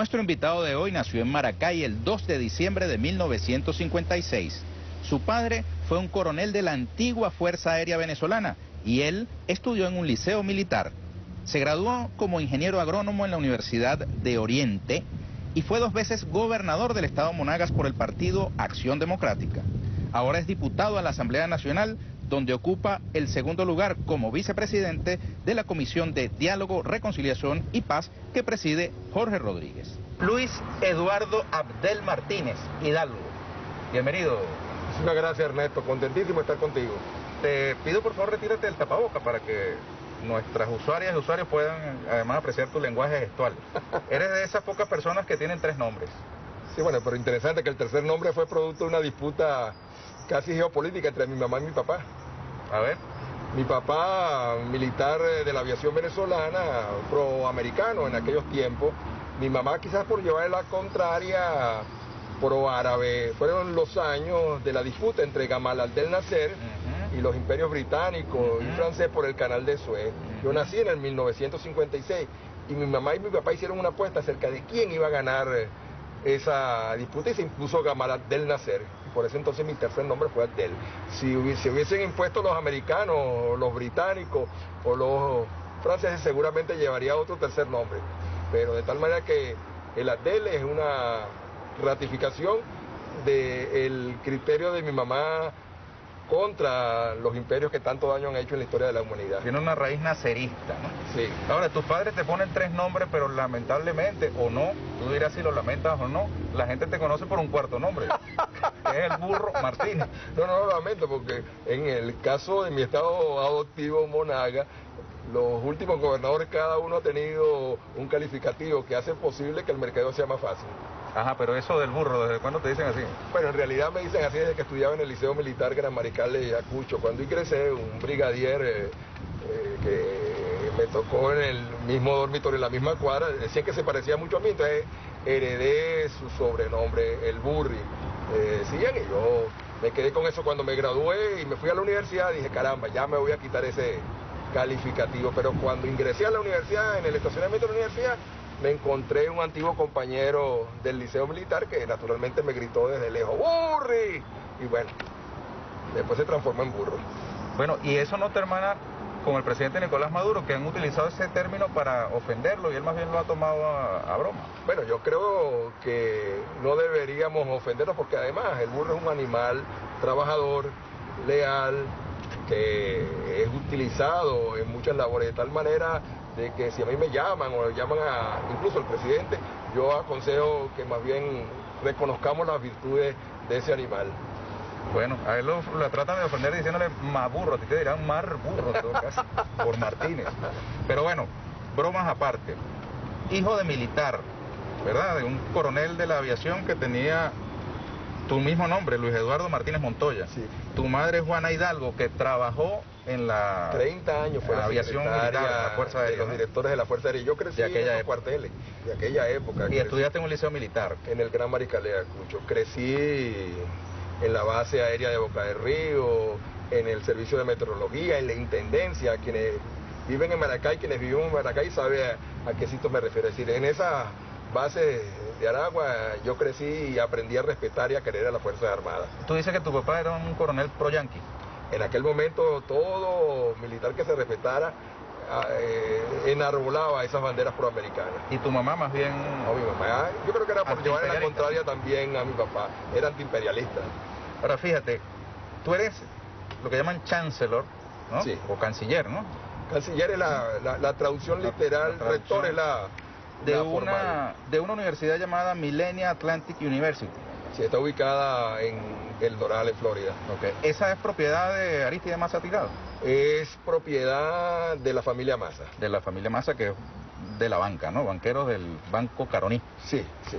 Nuestro invitado de hoy nació en Maracay el 2 de diciembre de 1956. Su padre fue un coronel de la antigua Fuerza Aérea Venezolana y él estudió en un liceo militar. Se graduó como ingeniero agrónomo en la Universidad de Oriente y fue dos veces gobernador del estado Monagas por el partido Acción Democrática. Ahora es diputado a la Asamblea Nacional, donde ocupa el segundo lugar como vicepresidente de la Comisión de Diálogo, Reconciliación y Paz que preside Jorge Rodríguez. Luis Eduardo Abdel Martínez, Hidalgo. Bienvenido. Muchas gracias Ernesto, contentísimo de estar contigo. Te pido por favor retírate el tapaboca para que nuestras usuarias y usuarios puedan además apreciar tu lenguaje gestual. Eres de esas pocas personas que tienen tres nombres. Sí, bueno, pero interesante que el tercer nombre fue producto de una disputa casi geopolítica entre mi mamá y mi papá. A ver. Mi papá, militar de la aviación venezolana, proamericano en aquellos tiempos. Mi mamá quizás por llevar la contraria pro-árabe. Fueron los años de la disputa entre Gamal Abdel Nasser y los imperios británicos y francés por el canal de Suez. Yo nací en el 1956 y mi mamá y mi papá hicieron una apuesta acerca de quién iba a ganar esa disputa y se impuso Gamal Abdel Nasser. Por eso entonces mi tercer nombre fue Abdel. Si hubiesen impuesto los americanos, los británicos o los franceses, seguramente llevaría otro tercer nombre. Pero de tal manera que el Abdel es una ratificación del criterio de mi mamá contra los imperios que tanto daño han hecho en la historia de la humanidad. Tiene una raíz nacerista, ¿no? Sí. Ahora, tus padres te ponen tres nombres, pero lamentablemente, o no, tú dirás si lo lamentas o no, la gente te conoce por un cuarto nombre, que es el burro Martínez. No, no, lo lamento, porque en el caso de mi estado adoptivo Monaga, los últimos gobernadores cada uno ha tenido un calificativo que hace posible que el mercado sea más fácil. Ajá, pero eso del burro, ¿desde cuándo te dicen así? Bueno, en realidad me dicen así desde que estudiaba en el Liceo Militar Gran Mariscal de Ayacucho. Cuando ingresé, un brigadier eh, eh, que me tocó en el mismo dormitorio, en la misma cuadra, decía que se parecía mucho a mí, entonces heredé su sobrenombre, el Burri. Eh, y yo me quedé con eso cuando me gradué y me fui a la universidad, dije, caramba, ya me voy a quitar ese calificativo. Pero cuando ingresé a la universidad, en el estacionamiento de la universidad, me encontré un antiguo compañero del liceo militar que naturalmente me gritó desde lejos, ¡Burri! Y bueno, después se transformó en burro. Bueno, y eso no te hermana con el presidente Nicolás Maduro, que han utilizado ese término para ofenderlo y él más bien lo ha tomado a, broma. Bueno, yo creo que no deberíamos ofenderlo porque además el burro es un animal trabajador, leal, que es utilizado en muchas labores de tal manera de que si a mí me llaman o llaman a incluso al presidente, yo aconsejo que más bien reconozcamos las virtudes de ese animal. Bueno, a él lo, tratan de ofender diciéndole más burro, a ti te dirán mar burro en todo caso, por Martínez. Pero bueno, bromas aparte. Hijo de militar, ¿verdad? De un coronel de la aviación que tenía tu mismo nombre, Luis Eduardo Martínez Montoya. Sí. Tu madre Juana Hidalgo, que trabajó en la 30 años fue la aviación militar, la Fuerza de los directores de la Fuerza Aérea. Yo crecí de aquella en los cuarteles de aquella época. ¿Y estudiaste en un liceo militar? En el Gran Mariscal de Ayacucho. Crecí en la base aérea de Boca del Río, en el servicio de meteorología, en la intendencia, quienes viven en Maracay, quienes viven en Maracay saben a, qué sitio me refiero. Es decir, en esa base de Aragua yo crecí y aprendí a respetar y a querer a las Fuerzas Armadas. Tú dices que tu papá era un coronel pro-yanqui. En aquel momento todo militar que se respetara ah, eh, enarbolaba esas banderas proamericanas. ¿Y tu mamá más bien? No, mi mamá, yo creo que era por llevar en la contraria también a mi papá, era antiimperialista. Ahora fíjate, tú eres lo que llaman chancellor, ¿no? Sí. O canciller, ¿no? Canciller es la, traducción literal, rector es la... De, una, de una universidad llamada Millennium Atlantic University. Sí, está ubicada en El Doral, en Florida. Okay. ¿Esa es propiedad de Aristide Massa Tirado? Es propiedad de la familia Massa. De la familia Massa, que es de la banca, ¿no? Banqueros del Banco Caroní. Sí, sí.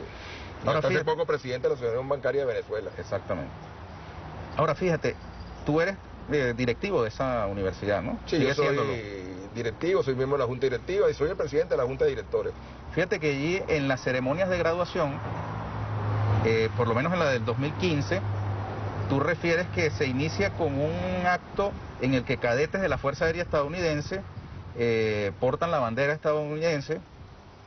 Ahora, hasta hace poco presidente de la Asociación Bancaria de Venezuela. Exactamente. Ahora, fíjate, tú eres eh, directivo de esa universidad, ¿no? Sí, yo soy directivo, soy miembro de la Junta Directiva y soy el presidente de la Junta de Directores. Fíjate que allí en las ceremonias de graduación eh, por lo menos en la del 2015, tú refieres que se inicia con un acto en el que cadetes de la Fuerza Aérea Estadounidense eh, portan la bandera estadounidense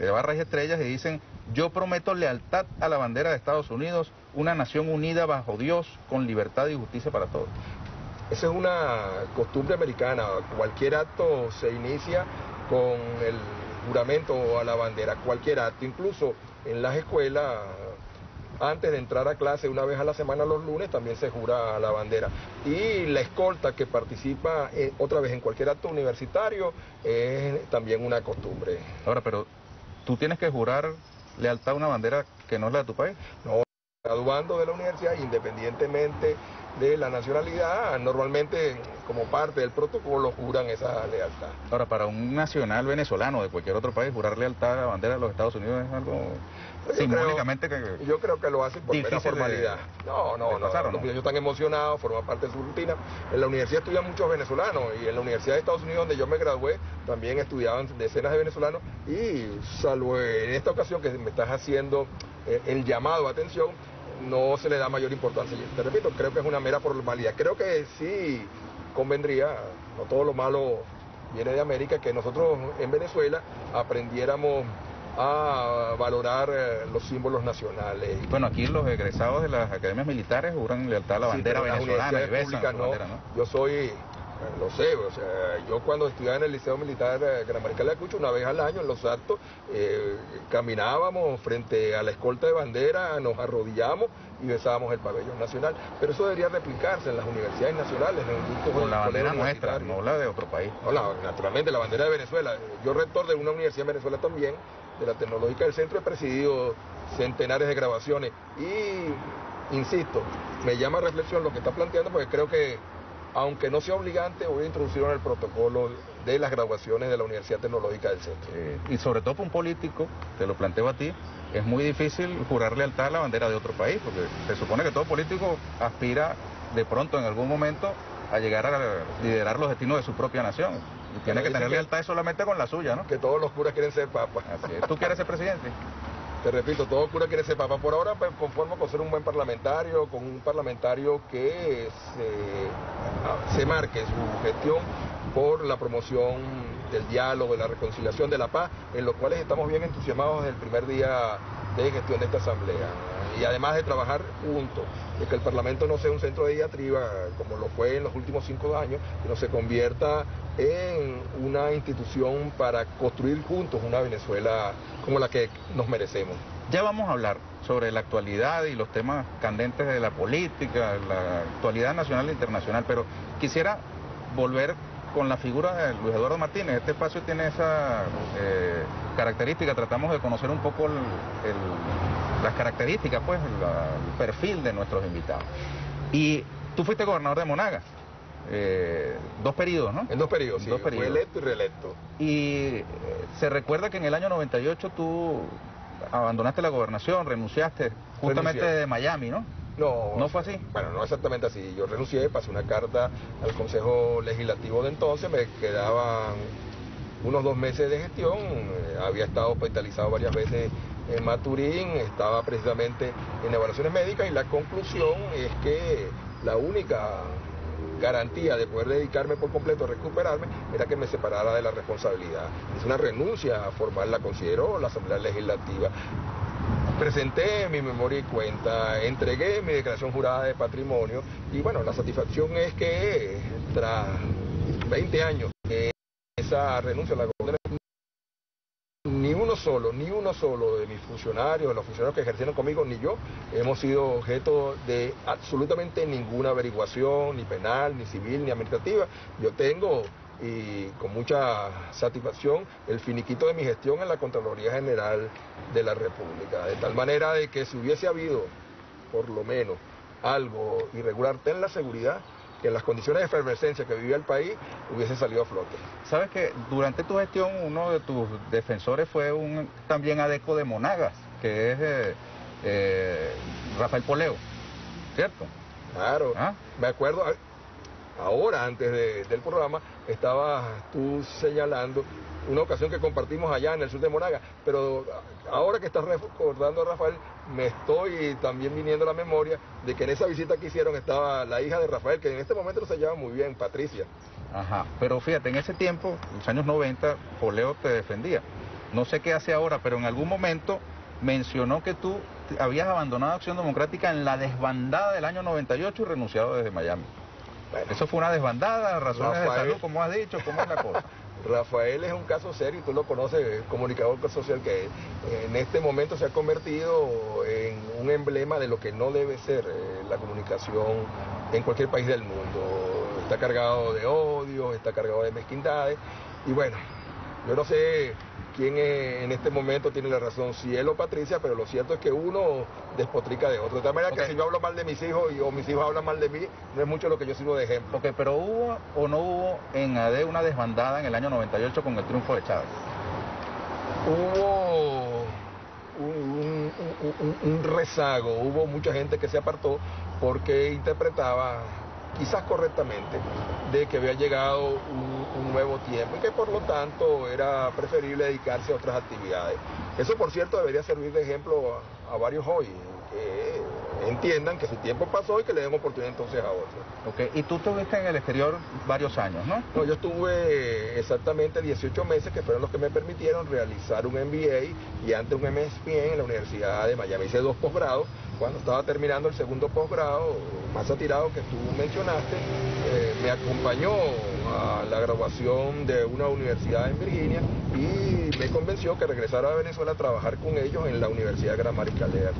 de barras y estrellas, y dicen, yo prometo lealtad a la bandera de Estados Unidos, una nación unida bajo Dios, con libertad y justicia para todos. Esa es una costumbre americana. Cualquier acto se inicia con el juramento a la bandera. Cualquier acto, incluso en las escuelas, antes de entrar a clase una vez a la semana los lunes, también se jura a la bandera. Y la escolta que participa eh, otra vez en cualquier acto universitario es también una costumbre. Ahora, pero tú tienes que jurar lealtad a una bandera que no es la de tu país. No, graduando de la universidad, independientemente de la nacionalidad, normalmente como parte del protocolo juran esa lealtad. Ahora, para un nacional venezolano de cualquier otro país, jurar lealtad a la bandera de los Estados Unidos es algo simbólicamente creo, que... Yo creo que lo hacen por mera formalidad. no, no, no, no, Ellos están emocionados, forma parte de su rutina. En la universidad estudian muchos venezolanos y en la Universidad de Estados Unidos, donde yo me gradué, también estudiaban decenas de venezolanos y salvo en esta ocasión que me estás haciendo eh, el llamado a atención, no se le da mayor importancia. Te repito, creo que es una mera formalidad. Creo que sí convendría, no todo lo malo viene de América, que nosotros en Venezuela aprendiéramos a valorar eh, los símbolos nacionales. Bueno, aquí los egresados de las academias militares juran lealtad a la bandera venezolana y besan ¿no? Yo soy lo sé, o sea, yo cuando estudiaba en el Liceo Militar eh, Gran Marca de Ayacucho, una vez al año en los actos, eh, caminábamos frente a la escolta de bandera, nos arrodillamos y besábamos el pabellón nacional. Pero eso debería replicarse en las universidades nacionales, en el grupo Con la bandera nuestra, no la de otro país. naturalmente, la bandera de Venezuela. Yo rector de una universidad en Venezuela también, de la Tecnológica del Centro, he presidido centenares de grabaciones y, insisto, me llama a reflexión lo que está planteando porque creo que aunque no sea obligante, voy a introducirlo en el protocolo de las graduaciones de la Universidad Tecnológica del Centro. y sobre todo para un político, te lo planteo a ti, es muy difícil jurar lealtad a la bandera de otro país, porque se supone que todo político aspira de pronto en algún momento a llegar a liderar los destinos de su propia nación. Y tiene que tener lealtad solamente con la suya, ¿no? Que todos los curas quieren ser papas. ¿Tú quieres ser presidente? Te repito, todo cura quiere ser papa. Por ahora conformo con ser un buen parlamentario, con un parlamentario que se, se marque su gestión por la promoción del diálogo, de la reconciliación, de la paz, en los cuales estamos bien entusiasmados desde el primer día de gestión de esta asamblea. Y además de trabajar juntos, de que el Parlamento no sea un centro de diatriba como lo fue en los últimos cinco años, sino se convierta en una institución para construir juntos una Venezuela como la que nos merecemos. Ya vamos a hablar sobre la actualidad y los temas candentes de la política, la actualidad nacional e internacional, pero quisiera volver con la figura de Luis Eduardo Martínez. Este espacio tiene esa eh, característica, tratamos de conocer un poco las características, pues, el perfil de nuestros invitados. Y tú fuiste gobernador de Monagas. Eh, dos periodos, ¿no? En dos periodos, sí. Dos periodos. Fue electo y reelecto. Y eh, se recuerda que en el año 98 tú abandonaste la gobernación, renunciaste justamente de Miami, ¿no? No. ¿No fue así? Bueno, no exactamente así. Yo renuncié, pasé una carta al Consejo Legislativo de entonces, me quedaban unos dos meses de gestión, eh, había estado hospitalizado varias veces en Maturín, estaba precisamente en evaluaciones médicas y la conclusión es que la única garantía de poder dedicarme por completo a recuperarme era que me separara de la responsabilidad. Es una renuncia formal, la consideró la Asamblea Legislativa. Presenté mi memoria y cuenta, entregué mi declaración jurada de patrimonio y bueno, la satisfacción es que tras 20 años esa renuncia a la ni uno solo, ni uno solo de mis funcionarios, de los funcionarios que ejercieron conmigo, ni yo, hemos sido objeto de absolutamente ninguna averiguación, ni penal, ni civil, ni administrativa. Yo tengo y con mucha satisfacción el finiquito de mi gestión en la Contraloría General de la República. De tal manera de que si hubiese habido, por lo menos, algo irregular, ten la seguridad que en las condiciones de efervescencia que vivía el país hubiese salido a flote. Sabes que durante tu gestión uno de tus defensores fue un también adeco de Monagas, que es eh, eh, Rafael Poleo, ¿cierto? Claro, ¿Ah? me acuerdo, ahora antes del programa, estabas tú señalando una ocasión que compartimos allá en el sur de Monaga, pero ahora que estás recordando a Rafael, me estoy también viniendo a la memoria de que en esa visita que hicieron estaba la hija de Rafael, que en este momento se llama muy bien, Patricia. Ajá, pero fíjate, en ese tiempo, en los años 90, Poleo te defendía. no sé qué hace ahora, pero en algún momento mencionó que tú habías abandonado Acción Democrática en la desbandada del año 98 y renunciado desde Miami. Eso fue una desbandada, razones de salud, como has dicho, ¿cómo es la cosa? Rafael es un caso serio, tú lo conoces, comunicador social que en este momento se ha convertido en un emblema de lo que no debe ser eh, la comunicación en cualquier país del mundo. Está cargado de odio, está cargado de mezquindades y bueno, yo no sé quién en este momento tiene la razón, si él o Patricia, pero lo cierto es que uno despotrica de otro. De tal manera que si yo hablo mal de mis hijos y, o mis hijos hablan mal de mí, no es mucho lo que yo sirvo de ejemplo. Ok, pero hubo o no hubo en AD una desbandada en el año 98 con el triunfo de Chávez. Hubo un rezago, hubo mucha gente que se apartó porque interpretaba quizás correctamente, de que había llegado un, nuevo tiempo y que por lo tanto era preferible dedicarse a otras actividades. Eso, por cierto, debería servir de ejemplo a, a varios hoy, que entiendan que su tiempo pasó y que le den oportunidad entonces a otros. Okay. Y tú estuviste en el exterior varios años, ¿no? No, yo estuve exactamente 18 meses que fueron los que me permitieron realizar un MBA y antes un MSP en la Universidad de Miami. Hice dos posgrados. Cuando estaba terminando el segundo posgrado, más atirado que tú mencionaste, eh, me acompañó a la graduación de una universidad en Virginia y me convenció que regresara a Venezuela a trabajar con ellos en la Universidad Gramariscal de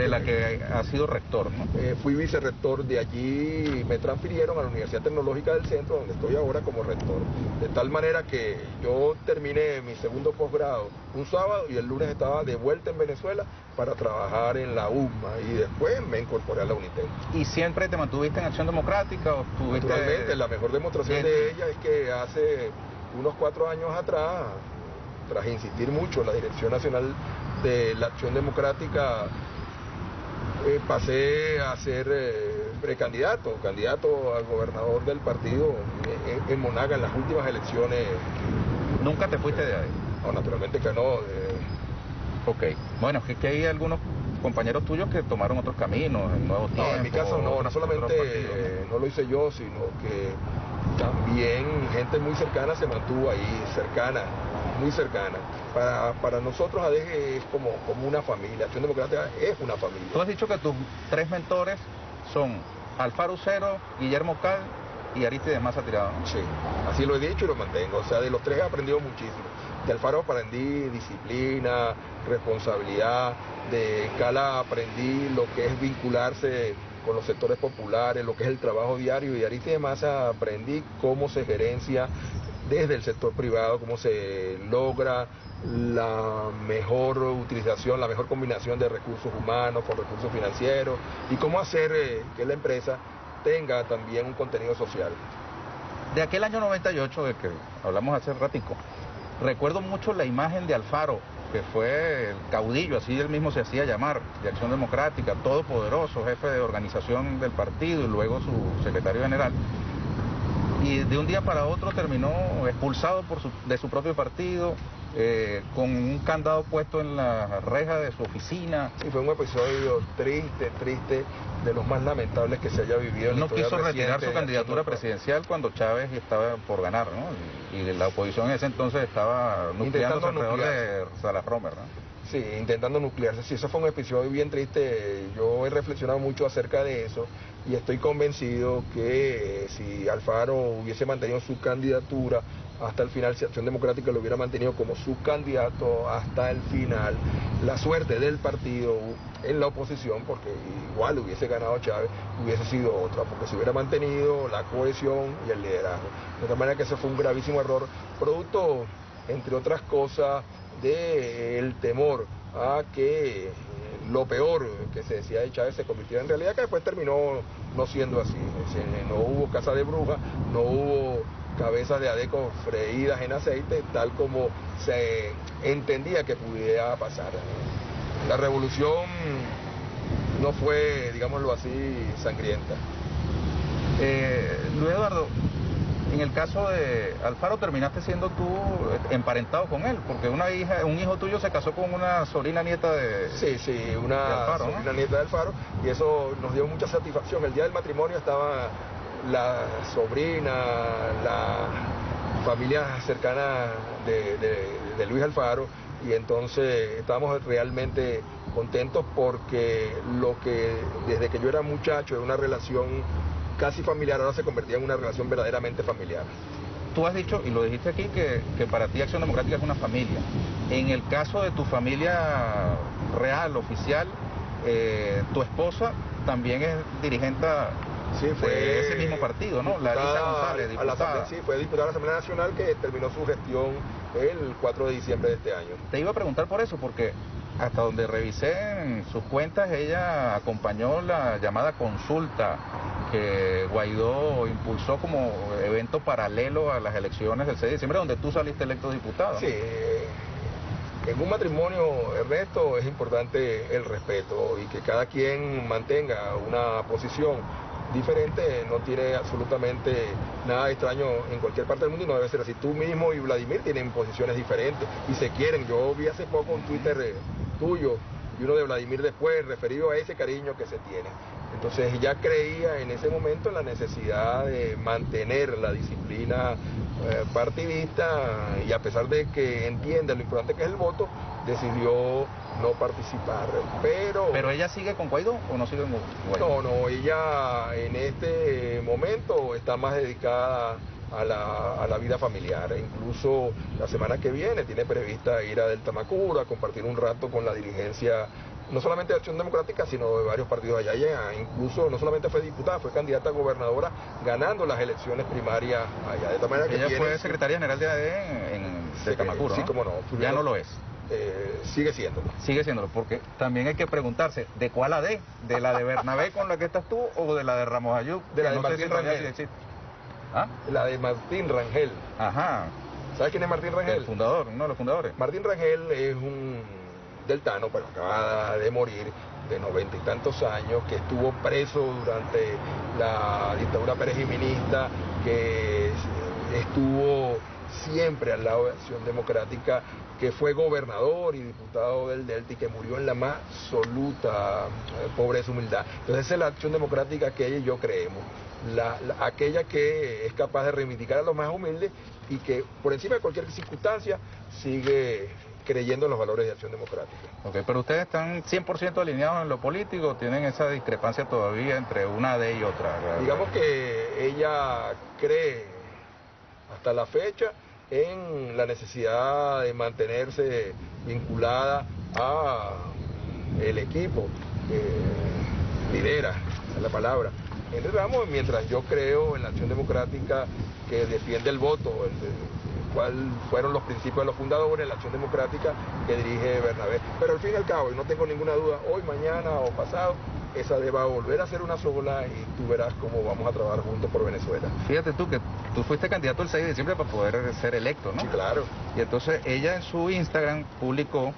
De la que ha sido rector. Eh, fui vicerrector de allí, me transfirieron a la Universidad Tecnológica del Centro, donde estoy ahora como rector. De tal manera que yo terminé mi segundo posgrado un sábado y el lunes estaba de vuelta en Venezuela para trabajar en la UMA y después me incorporé a la UNITEC. ¿Y siempre te mantuviste en Acción Democrática o estuviste...? Naturalmente, la mejor demostración de ella es que hace unos cuatro años atrás, tras insistir mucho, la Dirección Nacional de la Acción Democrática eh, pasé a ser eh, precandidato, candidato al gobernador del partido eh, en, Monaga en las últimas elecciones. ¿Nunca te fuiste de ahí? No, naturalmente que no. Ok, bueno, es que hay algunos compañeros tuyos que tomaron otros caminos, en nuevos No, en mi caso no, no solamente ¿no? lo hice yo, sino que también gente muy cercana se mantuvo ahí, cercana, muy cercana. Para, para nosotros ADG es como, como una familia, Acción Democrática es una familia. Tú has dicho que tus tres mentores son Alfaro Cero, Guillermo Cal y Aristides Maza Tirado. Sí, así lo he dicho y lo mantengo. O sea, de los tres he aprendido muchísimo. De Alfaro aprendí disciplina, responsabilidad, de Cala aprendí lo que es vincularse con los sectores populares, lo que es el trabajo diario y de Aristides Maza aprendí cómo se gerencia desde el sector privado, cómo se logra la mejor utilización, la mejor combinación de recursos humanos con recursos financieros y cómo hacer eh, que la empresa tenga también un contenido social. De aquel año 98 de que hablamos hace ratico, recuerdo mucho la imagen de Alfaro, que fue el caudillo, así él mismo se hacía llamar, de Acción Democrática, todopoderoso, jefe de organización del partido y luego su secretario general y de un día para otro terminó expulsado por de su propio partido, eh, con un candado puesto en la reja de su oficina. Sí, fue un episodio triste, triste, de los más lamentables que se haya vivido. Él no quiso retirar su candidatura presidencial cuando Chávez estaba por ganar, ¿no? Y, la oposición en ese entonces estaba nucleándose alrededor de Salas Romer, ¿no? Sí, intentando nuclearse. Sí, eso fue un episodio bien triste. Yo he reflexionado mucho acerca de eso y estoy convencido que eh, si Alfaro hubiese mantenido su candidatura hasta el final, si Acción Democrática lo hubiera mantenido como su candidato hasta el final, la suerte del partido en la oposición, porque igual hubiese ganado Chávez, hubiese sido otra, porque se hubiera mantenido la cohesión y el liderazgo. De tal manera que ese fue un gravísimo error, producto, entre otras cosas, del temor a que lo peor que se decía de Chávez se convirtiera en realidad, que después terminó no siendo así. No hubo casa de bruja, no hubo cabezas de adeco freídas en aceite, tal como se entendía que pudiera pasar. La revolución no fue, digámoslo así, sangrienta. Eh, Luis Eduardo, en el caso de Alfaro terminaste siendo tú emparentado con él, porque una hija, un hijo tuyo se casó con una sobrina nieta de Sí, sí, una sobrina nieta de Alfaro, y eso nos dio mucha satisfacción. El día del matrimonio estaba la sobrina, la familia cercana de, Luis Alfaro, y entonces estábamos realmente contentos porque lo que desde que yo era muchacho era una relación casi familiar, ahora se convertía en una relación verdaderamente familiar. Tú has dicho, y lo dijiste aquí, que, para ti Acción Democrática es una familia. En el caso de tu familia real, oficial, eh, tu esposa también es dirigente sí, fue de ese mismo partido, ¿no? Larisa González, diputada. sí, fue diputada de la Asamblea Nacional que terminó su gestión el 4 de diciembre de este año. Te iba a preguntar por eso, porque hasta donde revisé sus cuentas, ella acompañó la llamada consulta que Guaidó impulsó como evento paralelo a las elecciones del 6 de diciembre, donde tú saliste electo diputado. Sí, en un matrimonio, Ernesto, es importante el respeto y que cada quien mantenga una posición diferente, no tiene absolutamente nada extraño en cualquier parte del mundo y no debe ser así. Tú mismo y Vladimir tienen posiciones diferentes y se quieren. Yo vi hace poco un Twitter eh, tuyo y uno de Vladimir después referido a ese cariño que se tiene. Entonces ya creía en ese momento en la necesidad de mantener la disciplina eh, partidista y a pesar de que entiende lo importante que es el voto, decidió no participar. Pero, ¿Pero ella sigue con Guaidó o no sigue con Guaidó? No, no, ella en este momento está más dedicada a la, a la, vida familiar. E incluso la semana que viene tiene prevista ir a Delta Macura, compartir un rato con la dirigencia, no solamente de Acción Democrática, sino de varios partidos allá. Ella incluso no solamente fue diputada, fue candidata a gobernadora ganando las elecciones primarias allá. De manera que ella fue secretaria general de ADE en, Delta Macura, Sí, como no. ya no lo es. Eh, sigue siendo. Sigue siéndolo, porque también hay que preguntarse, ¿de cuál AD? ¿De la de Bernabé con la que estás tú o de la de Ramos Ayú? De la de Martín Rangel. ¿Ah? La de Martín Rangel. Ajá. ¿Sabes quién es Martín Rangel? El fundador, uno de los fundadores. Martín Rangel es un deltano, pero acaba de morir de noventa y tantos años, que estuvo preso durante la dictadura perejiminista, que estuvo siempre al lado de Acción Democrática, que fue gobernador y diputado del Delta y que murió en la más absoluta eh, pobreza humildad. Entonces esa es la Acción Democrática que ella y yo creemos, la, aquella que es capaz de reivindicar a los más humildes y que por encima de cualquier circunstancia sigue creyendo en los valores de acción democrática. Ok, pero ustedes están 100% alineados en lo político, tienen esa discrepancia todavía entre una de y otra. Digamos que ella cree hasta la fecha en la necesidad de mantenerse vinculada a el equipo que lidera, la palabra. En el ramo, mientras yo creo en la acción democrática que defiende el voto, el, cuál fueron los principios de los fundadores, la acción democrática que dirige Bernabé. Pero al fin y al cabo, y no tengo ninguna duda, hoy, mañana o pasado, esa deba volver a ser una sola y tú verás cómo vamos a trabajar juntos por Venezuela. Fíjate tú que tú fuiste candidato el 6 de diciembre para poder ser electo, ¿no? Sí, claro. Y entonces ella en su Instagram publicó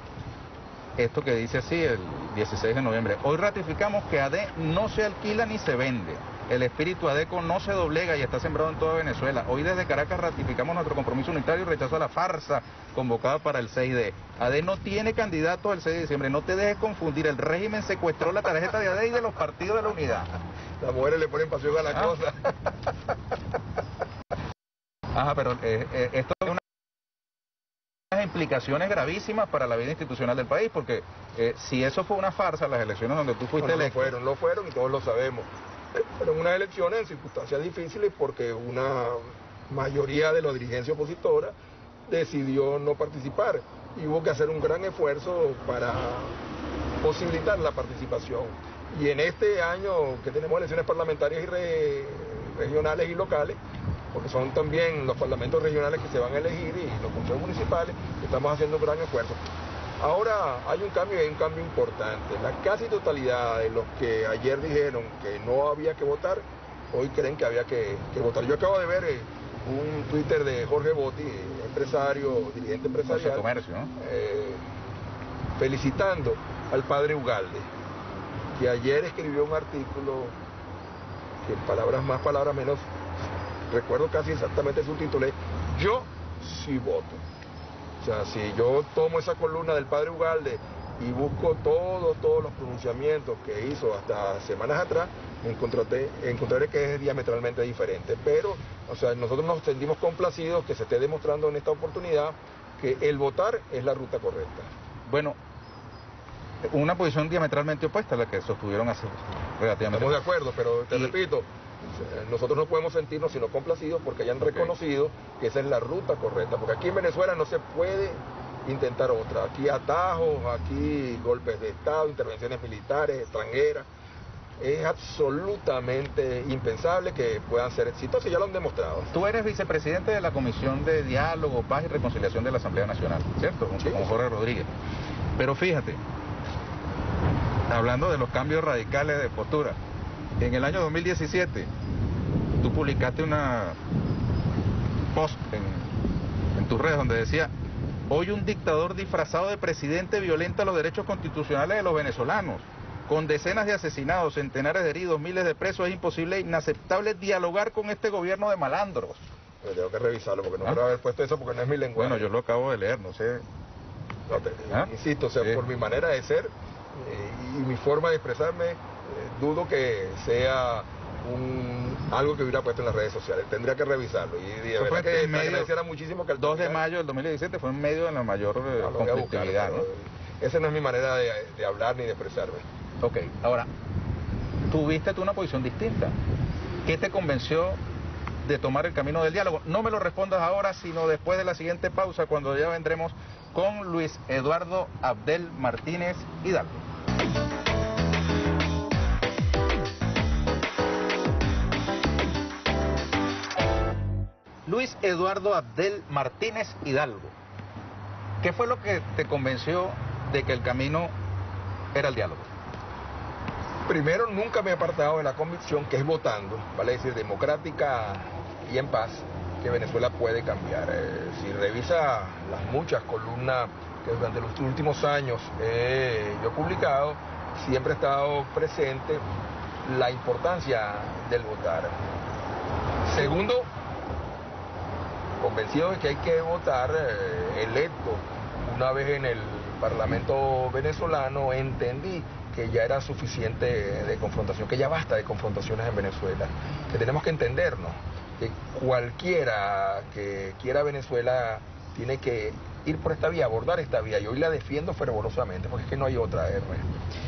esto que dice así el 16 de noviembre. Hoy ratificamos que AD no se alquila ni se vende. El espíritu ADECO no se doblega y está sembrado en toda Venezuela. Hoy desde Caracas ratificamos nuestro compromiso unitario y rechazo a la farsa convocada para el 6D. AD no tiene candidato el 6 de diciembre. No te dejes confundir. El régimen secuestró la tarjeta de AD y de los partidos de la unidad. Las mujeres le ponen pasión a la ah. cosa. Ajá, pero eh, eh, esto implicaciones gravísimas para la vida institucional del país, porque eh, si eso fue una farsa, las elecciones donde tú fuiste electo... Lo fueron, lo fueron y todos lo sabemos pero en unas elecciones en circunstancias difíciles porque una mayoría de la dirigencia opositora decidió no participar y hubo que hacer un gran esfuerzo para posibilitar la participación. Y en este año que tenemos elecciones parlamentarias y regionales y locales, porque son también los parlamentos regionales que se van a elegir y los consejos municipales, estamos haciendo un gran esfuerzo. Ahora hay un cambio y hay un cambio importante. La casi totalidad de los que ayer dijeron que no había que votar, hoy creen que había que, votar. Yo acabo de ver eh, un Twitter de Jorge Botti, empresario, dirigente empresarial, comercio, eh, felicitando al padre Ugalde, que ayer escribió un artículo que palabras más, palabras menos, recuerdo casi exactamente su título, es Yo sí voto. O sea, si yo tomo esa columna del padre Ugalde y busco todos, todos los pronunciamientos que hizo hasta semanas atrás, encontraré, encontraré que es diametralmente diferente. Pero, o sea, nosotros nos sentimos complacidos que se esté demostrando en esta oportunidad que el votar es la ruta correcta. Bueno, una posición diametralmente opuesta a la que sostuvieron hace relativamente. Estamos de acuerdo, pero te repito, nosotros no podemos sentirnos sino complacidos porque hayan reconocido que esa es la ruta correcta, porque aquí en Venezuela no se puede intentar otra. Aquí atajos, aquí golpes de Estado, intervenciones militares, extranjeras. Es absolutamente impensable que puedan ser exitosos, y ya lo han demostrado. Tú eres vicepresidente de la Comisión de Diálogo, Paz y Reconciliación de la Asamblea Nacional, ¿cierto? Con Jorge Rodríguez. Pero fíjate, hablando de los cambios radicales de postura, en el año 2017 tú publicaste una post en, en tus redes donde decía Hoy un dictador disfrazado de presidente violenta los derechos constitucionales de los venezolanos. Con decenas de asesinados, centenares de heridos, miles de presos, es imposible e inaceptable dialogar con este gobierno de malandros. tengo que revisarlo porque no ¿Ah? quiero haber puesto eso porque no es mi lenguaje. Bueno, yo lo acabo de leer, no sé. ¿Ah? Insisto, o sea, por mi manera de ser eh, y mi forma de expresarme, dudo que sea un, algo que hubiera puesto en las redes sociales. Tendría que revisarlo. Y de verdad que me agradeciera muchísimo que el 2 de mayo del 2017 fue en medio de la mayor eh, conflictividad. Esa no es mi manera de, de, hablar ni de expresarme. Ok, ahora, tuviste tú una posición distinta. ¿Qué te convenció de tomar el camino del diálogo? No me lo respondas ahora, sino después de la siguiente pausa, cuando ya vendremos con Luis Eduardo Abdel Martínez Hidalgo. Luis Eduardo Abdel Martínez Hidalgo. ¿Qué fue lo que te convenció de que el camino era el diálogo? Primero, nunca me he apartado de la convicción que es votando, vale decir, democrática y en paz, que Venezuela puede cambiar. Eh, si revisa las muchas columnas que durante los últimos años yo he publicado, siempre ha estado presente la importancia del votar. Segundo, convencido de que hay que votar eh, electo. Una vez en el Parlamento venezolano, entendí que ya era suficiente de confrontación, que ya basta de confrontaciones en Venezuela, que tenemos que entendernos, que cualquiera que quiera Venezuela tiene que ir por esta vía, abordar esta vía, y hoy la defiendo fervorosamente, porque es que no hay otra, R,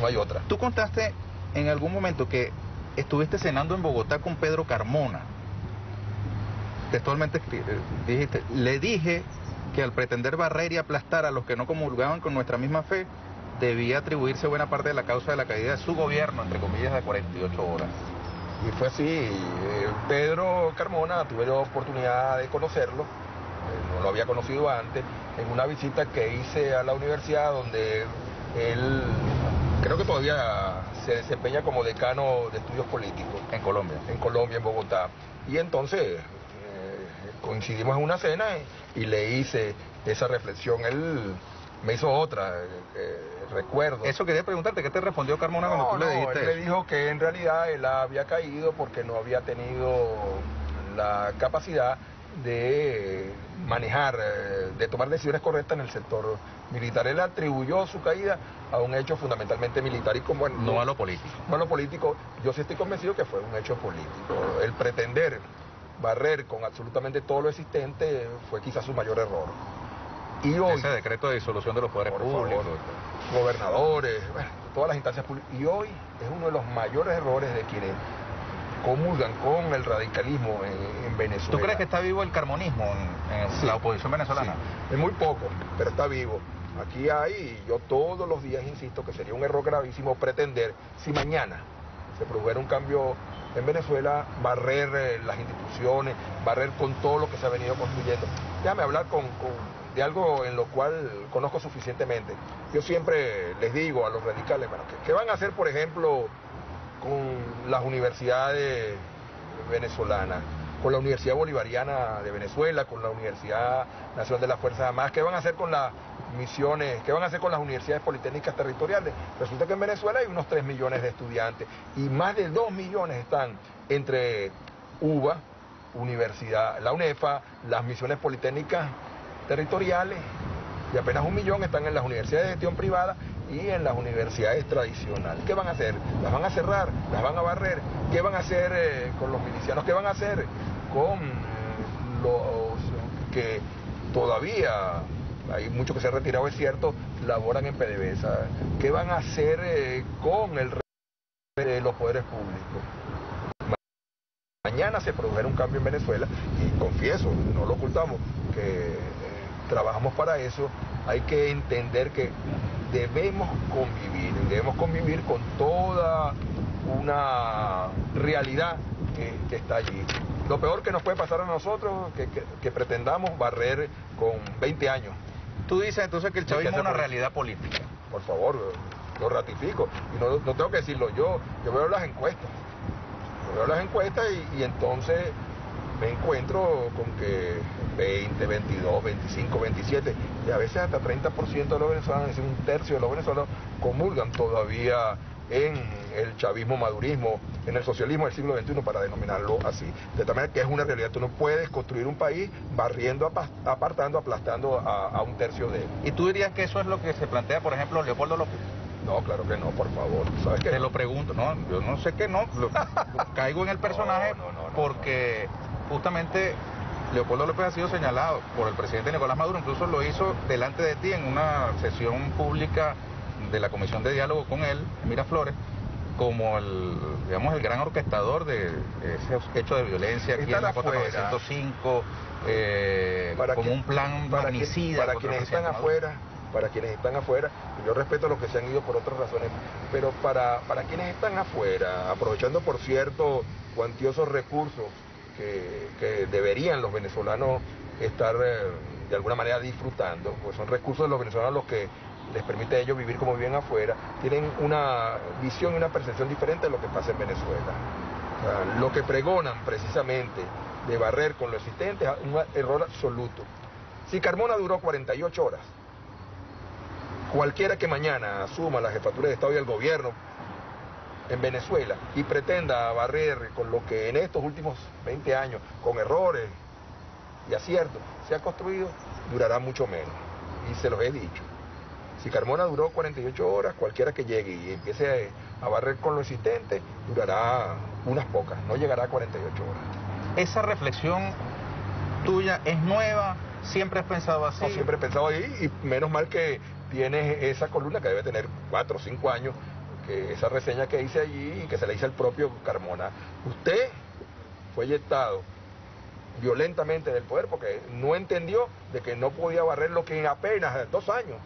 no hay otra. Tú contaste en algún momento que estuviste cenando en Bogotá con Pedro Carmona, textualmente eh, dijiste, le dije que al pretender barrer y aplastar a los que no comulgaban con nuestra misma fe, debía atribuirse buena parte de la causa de la caída de su gobierno, entre comillas, de 48 horas. Y fue así. Eh, Pedro Carmona, tuve la oportunidad de conocerlo, eh, no lo había conocido antes, en una visita que hice a la universidad donde él creo que todavía se desempeña como decano de estudios políticos. En Colombia. En Colombia, en Bogotá. Y entonces coincidimos en una cena y, le hice esa reflexión. Él me hizo otra, eh, recuerdo. Eso quería preguntarte, ¿qué te respondió Carmona cuando tú le dijiste él me dijo que en realidad él había caído porque no había tenido la capacidad de manejar, eh, de tomar decisiones correctas en el sector militar. Él atribuyó su caída a un hecho fundamentalmente militar y como... No a lo político. No a lo político. Yo sí estoy convencido que fue un hecho político. El pretender barrer con absolutamente todo lo existente fue quizás su mayor error. Y hoy, Ese decreto de disolución de los poderes públicos. gobernadores, todas las instancias públicas. Y hoy es uno de los mayores errores de quienes comulgan con el radicalismo en, Venezuela. ¿Tú crees que está vivo el carmonismo en, la oposición venezolana? Es muy poco, pero está vivo. Aquí hay, yo todos los días insisto que sería un error gravísimo pretender, si mañana se produjera un cambio en Venezuela, barrer eh, las instituciones, barrer con todo lo que se ha venido construyendo. Déjame hablar con, de algo en lo cual conozco suficientemente. Yo siempre les digo a los radicales, bueno, ¿qué, van a hacer, por ejemplo, con las universidades venezolanas? con la Universidad Bolivariana de Venezuela, con la Universidad Nacional de las Fuerzas Armadas, ¿qué van a hacer con la misiones, ¿qué van a hacer con las universidades politécnicas territoriales? Resulta que en Venezuela hay unos 3 millones de estudiantes y más de 2 millones están entre UBA, Universidad, la UNEFA, las misiones politécnicas territoriales y apenas un millón están en las universidades de gestión privada y en las universidades tradicionales. ¿Qué van a hacer? ¿Las van a cerrar? ¿Las van a barrer? ¿Qué van a hacer eh, con los milicianos? ¿Qué van a hacer con los que todavía hay muchos que se han retirado, es cierto, laboran en PDVSA. ¿Qué van a hacer eh, con el de los poderes públicos? Mañana se produjera un cambio en Venezuela y confieso, no lo ocultamos, que eh, trabajamos para eso. Hay que entender que debemos convivir, debemos convivir con toda una realidad que, está allí. Lo peor que nos puede pasar a nosotros, que, que, pretendamos barrer con 20 años. Tú dices entonces que el chavismo es una realidad política. Por favor, lo ratifico. Y no, no tengo que decirlo yo, yo veo las encuestas. Yo veo las encuestas y, entonces me encuentro con que 20, 22, 25, 27 y a veces hasta 30% de los venezolanos, es un tercio de los venezolanos comulgan todavía en el chavismo madurismo, en el socialismo del siglo XXI, para denominarlo así. De tal manera que es una realidad. Tú no puedes construir un país barriendo, apartando, aplastando a, un tercio de él. ¿Y tú dirías que eso es lo que se plantea, por ejemplo, Leopoldo López? No, claro que no, por favor. ¿Sabes qué? Te lo pregunto, no, yo no sé qué no, caigo en el personaje porque justamente Leopoldo López ha sido señalado por el presidente Nicolás Maduro, incluso lo hizo delante de ti en una sesión pública de la Comisión de Diálogo con él, Miraflores, como el, digamos, el gran orquestador de ese hecho de violencia aquí en la Cota 905, eh, como un plan para para quienes están afuera, para quienes están afuera, yo respeto a los que se han ido por otras razones, pero para, para quienes están afuera, aprovechando por cierto cuantiosos recursos que, que deberían los venezolanos estar eh, de alguna manera disfrutando, pues son recursos de los venezolanos los que les permite a ellos vivir como viven afuera, tienen una visión y una percepción diferente de lo que pasa en Venezuela. lo que pregonan precisamente de barrer con lo existente es un error absoluto. Si Carmona duró 48 horas, cualquiera que mañana asuma la jefatura de Estado y el gobierno en Venezuela y pretenda barrer con lo que en estos últimos 20 años, con errores y aciertos, se ha construido, durará mucho menos. Y se los he dicho. Si Carmona duró 48 horas, cualquiera que llegue y empiece a, barrer con lo existente, durará unas pocas, no llegará a 48 horas. Esa reflexión tuya es nueva, siempre has pensado así. siempre he pensado ahí y menos mal que tienes esa columna que debe tener 4 o 5 años, que esa reseña que hice allí y que se le hice al propio Carmona. Usted fue eyectado violentamente del poder porque no entendió de que no podía barrer lo que en apenas dos años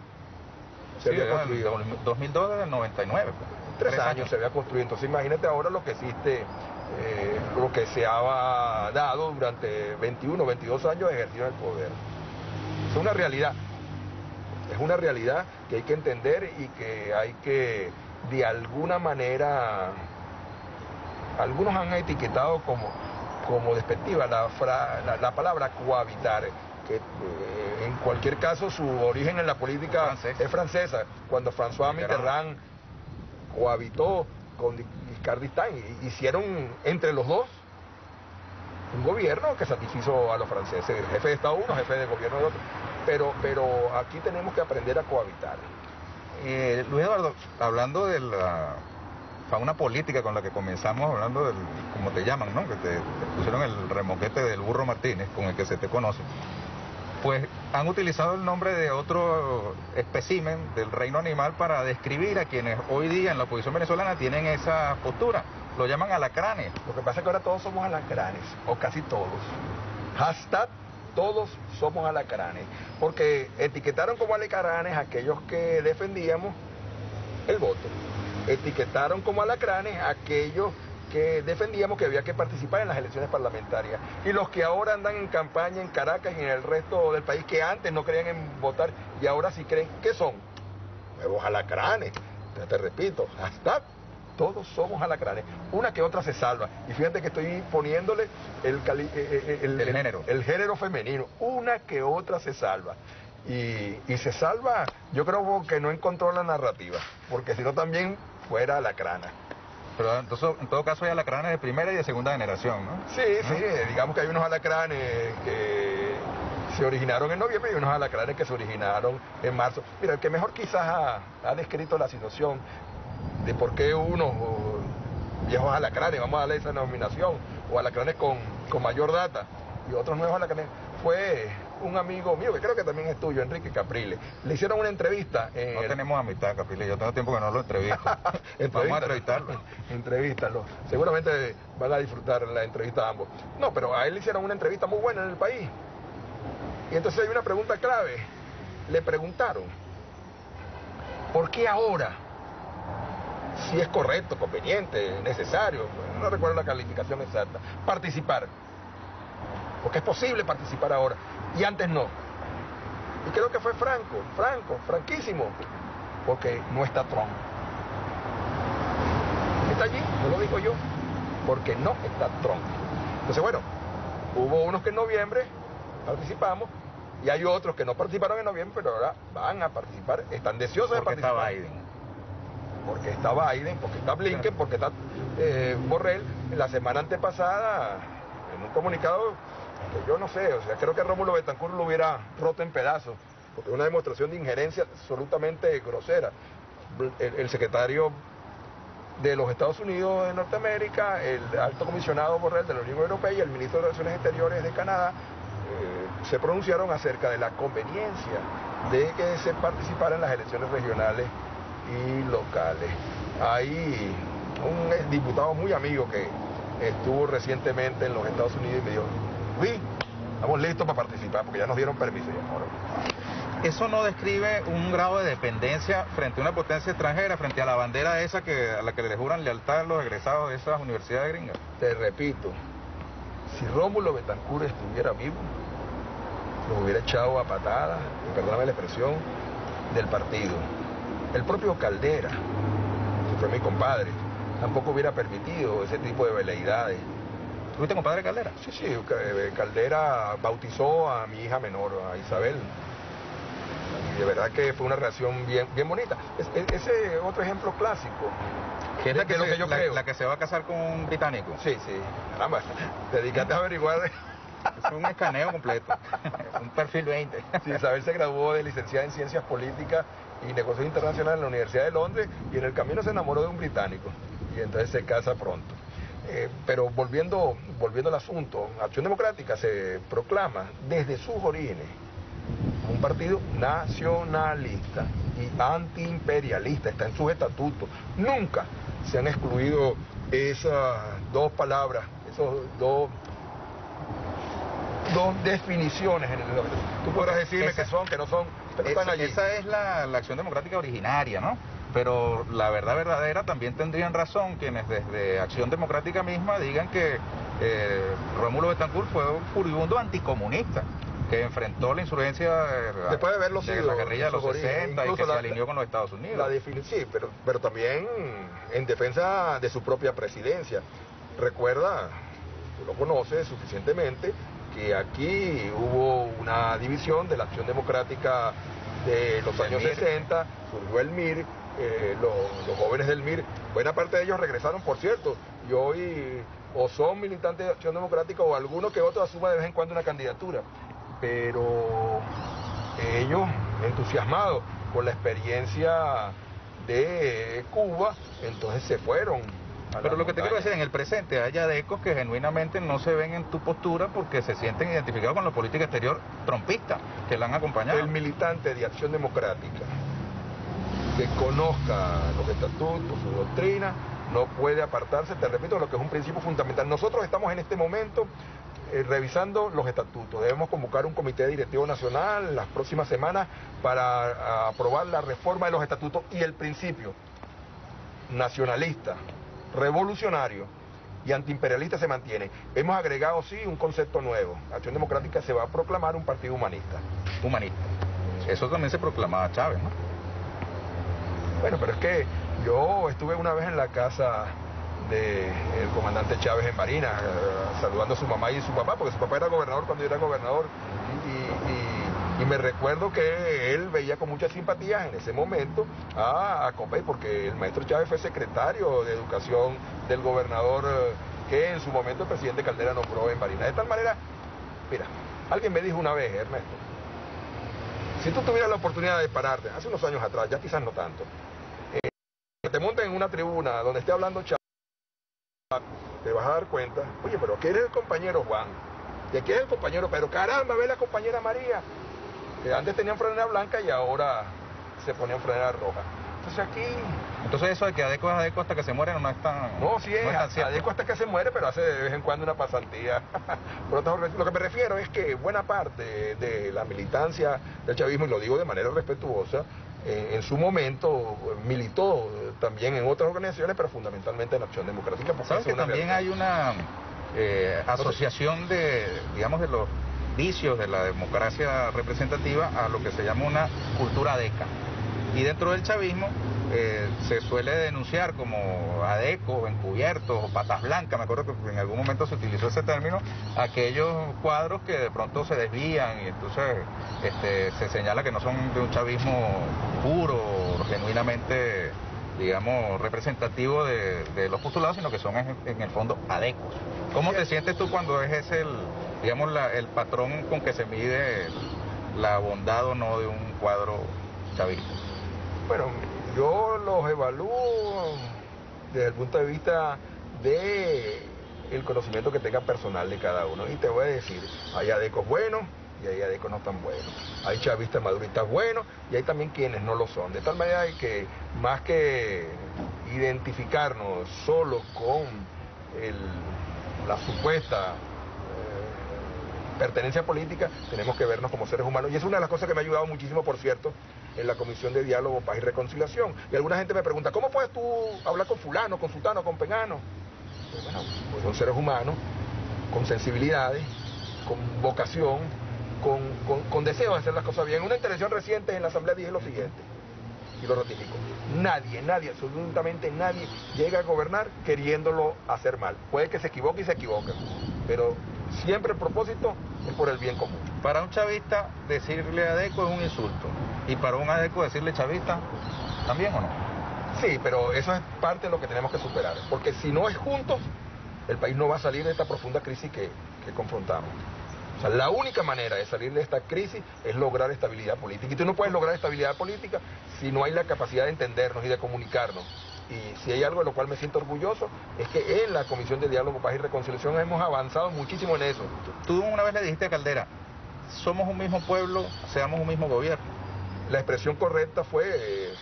se había construido. 2002 desde el 99. Tres, años, años, se había construido. Entonces imagínate ahora lo que existe, eh, lo que se ha dado durante 21, 22 años de ejercicio del poder. Es una realidad. Es una realidad que hay que entender y que hay que, de alguna manera, algunos han etiquetado como, como despectiva la, la palabra cohabitar que eh, en cualquier caso su origen en la política es francesa, cuando François Mitterrand cohabitó con Giscard d'Estaing, hicieron entre los dos un gobierno que satisfizo a los franceses, el jefe de Estado uno, jefe de gobierno de otro, pero, pero aquí tenemos que aprender a cohabitar. Eh, Luis Eduardo, hablando de la fauna política con la que comenzamos, hablando del, como te llaman, ¿no? Que te pusieron el remoquete del burro Martínez, con el que se te conoce pues han utilizado el nombre de otro espécimen del reino animal para describir a quienes hoy día en la oposición venezolana tienen esa postura. Lo llaman alacranes. Lo que pasa es que ahora todos somos alacranes, o casi todos. Hashtag todos somos alacranes, porque etiquetaron como alacranes aquellos que defendíamos el voto. Etiquetaron como alacranes aquellos que defendíamos que había que participar en las elecciones parlamentarias. Y los que ahora andan en campaña en Caracas y en el resto del país, que antes no creían en votar y ahora sí creen, ¿qué son? Nuevos alacranes. Te, te repito, hasta todos somos alacranes. Una que otra se salva. Y fíjate que estoy poniéndole el, eh, eh, eh, género. el género femenino. Una que otra se salva. Y, y, se salva, yo creo que no encontró la narrativa, porque si no también fuera alacrana. Pero entonces, en todo caso hay alacranes de primera y de segunda generación, ¿no? Sí, sí, digamos que hay unos alacranes que se originaron en noviembre y unos alacranes que se originaron en marzo. Mira, el que mejor quizás ha, descrito la situación de por qué unos viejos alacranes, vamos a darle esa denominación, o alacranes con, con mayor data, y otros nuevos alacranes, fue un amigo mío, que creo que también es tuyo, Enrique Capriles. Le hicieron una entrevista. no tenemos amistad, Capriles. Yo tengo tiempo que no lo entrevisto. Vamos a entrevistarlo. Entrevístalo. Seguramente van a disfrutar la entrevista a ambos. No, pero a él le hicieron una entrevista muy buena en el país. Y entonces hay una pregunta clave. Le preguntaron, ¿por qué ahora? Si es correcto, conveniente, necesario, no recuerdo la calificación exacta, participar porque es posible participar ahora y antes no. Y creo que fue franco, franco, franquísimo, porque no está Trump. Está allí, no lo digo yo, porque no está Trump. Entonces, bueno, hubo unos que en noviembre participamos y hay otros que no participaron en noviembre, pero ahora van a participar, están deseosos de participar. Porque está Biden. Porque está Biden, porque está Blinken, porque está eh, Borrell. La semana antepasada, en un comunicado, yo no sé, o sea, creo que Rómulo Betancourt lo hubiera roto en pedazos, porque es una demostración de injerencia absolutamente grosera. El, secretario de los Estados Unidos de Norteamérica, el alto comisionado Borrell de la Unión Europea y el ministro de Relaciones Exteriores de Canadá eh, se pronunciaron acerca de la conveniencia de que se participara en las elecciones regionales y locales. Hay un diputado muy amigo que estuvo recientemente en los Estados Unidos y me dijo, Uy, estamos listos para participar porque ya nos dieron permiso. ¿Eso no describe un grado de dependencia frente a una potencia extranjera, frente a la bandera esa que, a la que le juran lealtad los egresados de esas universidades gringas? Te repito, si Rómulo Betancourt estuviera vivo, lo hubiera echado a patadas, perdóname la expresión, del partido. El propio Caldera, que fue mi compadre, tampoco hubiera permitido ese tipo de veleidades. ¿Tuviste compadre Caldera? Sí, sí, eh, Caldera bautizó a mi hija menor, a Isabel. Y de verdad que fue una relación bien, bien bonita. ese otro ejemplo clásico. Que es la que, lo que yo creo. La que se va a casar con un británico. Sí, sí. Caramba, dedícate a averiguar. Es un escaneo completo, un perfil 20. Sí, Isabel se graduó de licenciada en Ciencias Políticas y Negocios Internacionales en la Universidad de Londres y en el camino se enamoró de un británico y entonces se casa pronto. Eh, pero volviendo, volviendo al asunto, Acción Democrática se proclama desde sus orígenes un partido nacionalista y antiimperialista, está en sus estatutos. Nunca se han excluido esas dos palabras, esos dos, dos definiciones en el Tú podrás decirme que son, que no son, pero están allí. Esa es la acción democrática originaria, ¿no? Pero la verdad verdadera también tendrían razón quienes desde Acción Democrática misma digan que eh, Rómulo Betancourt fue un furibundo anticomunista que enfrentó la insurgencia Después de, verlo de la guerrilla de los 60 y que se alineó con los Estados Unidos. La sí, pero, pero también en defensa de su propia presidencia. Recuerda, tú lo conoces suficientemente, que aquí hubo una división de la acción democrática de los años 60, surgió el MIR, eh, los, jóvenes del MIR, buena parte de ellos regresaron, por cierto, y hoy o son militantes de Acción Democrática o alguno que otro asuma de vez en cuando una candidatura. Pero ellos, entusiasmados con la experiencia de Cuba, entonces se fueron. Pero lo que te quiero decir, en el presente hay adecos que genuinamente no se ven en tu postura porque se sienten identificados con la política exterior trompista que la han acompañado. El militante de Acción Democrática que conozca los estatutos, su doctrina, no puede apartarse, te repito, lo que es un principio fundamental. Nosotros estamos en este momento eh, revisando los estatutos. Debemos convocar un comité directivo nacional las próximas semanas para aprobar la reforma de los estatutos y el principio nacionalista, revolucionario y antiimperialista se mantiene. Hemos agregado, sí, un concepto nuevo. Acción Democrática se va a proclamar un partido humanista. Humanista. Eso también se proclamaba Chávez, ¿no? Bueno, pero es que yo estuve una vez en la casa del comandante Chávez en Marina, eh, saludando a su mamá y su papá, porque su papá era gobernador cuando yo era gobernador. Y, me recuerdo que él veía con mucha simpatía en ese momento a, a Copey, porque el maestro Chávez fue secretario de Educación del gobernador eh, que en su momento el presidente Caldera nombró en Marina. De tal manera, mira, alguien me dijo una vez, Ernesto, si tú tuvieras la oportunidad de pararte, hace unos años atrás, ya quizás no tanto, que te monten en una tribuna donde esté hablando Chávez, te vas a dar cuenta, oye, pero ¿qué eres el compañero Juan? Y aquí es el compañero, pero caramba, ve la compañera María, que antes tenían franela blanca y ahora se ponían franela roja. Entonces aquí... Entonces eso de que Adeco es Adeco hasta que se muere no es tan... No, sí es, Adeco hasta que se muere, pero hace de vez en cuando una pasantía. Por lo que me refiero es que buena parte de la militancia del chavismo, y lo digo de manera respetuosa, eh, en su momento militó también en otras organizaciones, pero fundamentalmente en la Acción Democrática. ¿Sabes que también hay una eh, asociación de, digamos, de los vicios de la democracia representativa a lo que se llama una cultura deca? Y dentro del chavismo eh, se suele denunciar como adecos, encubiertos o patas blancas, me acuerdo que en algún momento se utilizó ese término, aquellos cuadros que de pronto se desvían y entonces este, se señala que no son de un chavismo puro, genuinamente digamos, representativo de, los postulados, sino que son en, el fondo adecos. ¿Cómo te sientes tú cuando es el, digamos, el patrón con que se mide la bondad o no de un cuadro chavista? Bueno, yo los evalúo desde el punto de vista de el conocimiento que tenga personal de cada uno. Y te voy a decir, hay adecos buenos y hay adecos no tan buenos. Hay chavistas maduristas buenos y hay también quienes no lo son. De tal manera que más que identificarnos solo con la supuesta pertenencia política, tenemos que vernos como seres humanos. Y es una de las cosas que me ha ayudado muchísimo, por cierto, en la Comisión de Diálogo, Paz y Reconciliación. Y alguna gente me pregunta, ¿cómo puedes tú hablar con fulano, con sultano, con pengano? Pues bueno, pues son seres humanos, con sensibilidades, con vocación, con, con, deseo de hacer las cosas bien. Una intervención reciente en la Asamblea dije lo siguiente, y lo ratifico. Nadie, nadie, absolutamente nadie llega a gobernar queriéndolo hacer mal. Puede que se equivoque y se equivoque, pero Siempre el propósito es por el bien común. Para un chavista decirle adeco es un insulto. Y para un adeco decirle chavista, ¿también o no? Sí, pero eso es parte de lo que tenemos que superar. Porque si no es juntos, el país no va a salir de esta profunda crisis que, que confrontamos. O sea, la única manera de salir de esta crisis es lograr estabilidad política. Y tú no puedes lograr estabilidad política si no hay la capacidad de entendernos y de comunicarnos y si hay algo de lo cual me siento orgulloso, es que en la Comisión de Diálogo, Paz y Reconciliación hemos avanzado muchísimo en eso. Tú una vez le dijiste a Caldera, somos un mismo pueblo, seamos un mismo gobierno. La expresión correcta fue, eh,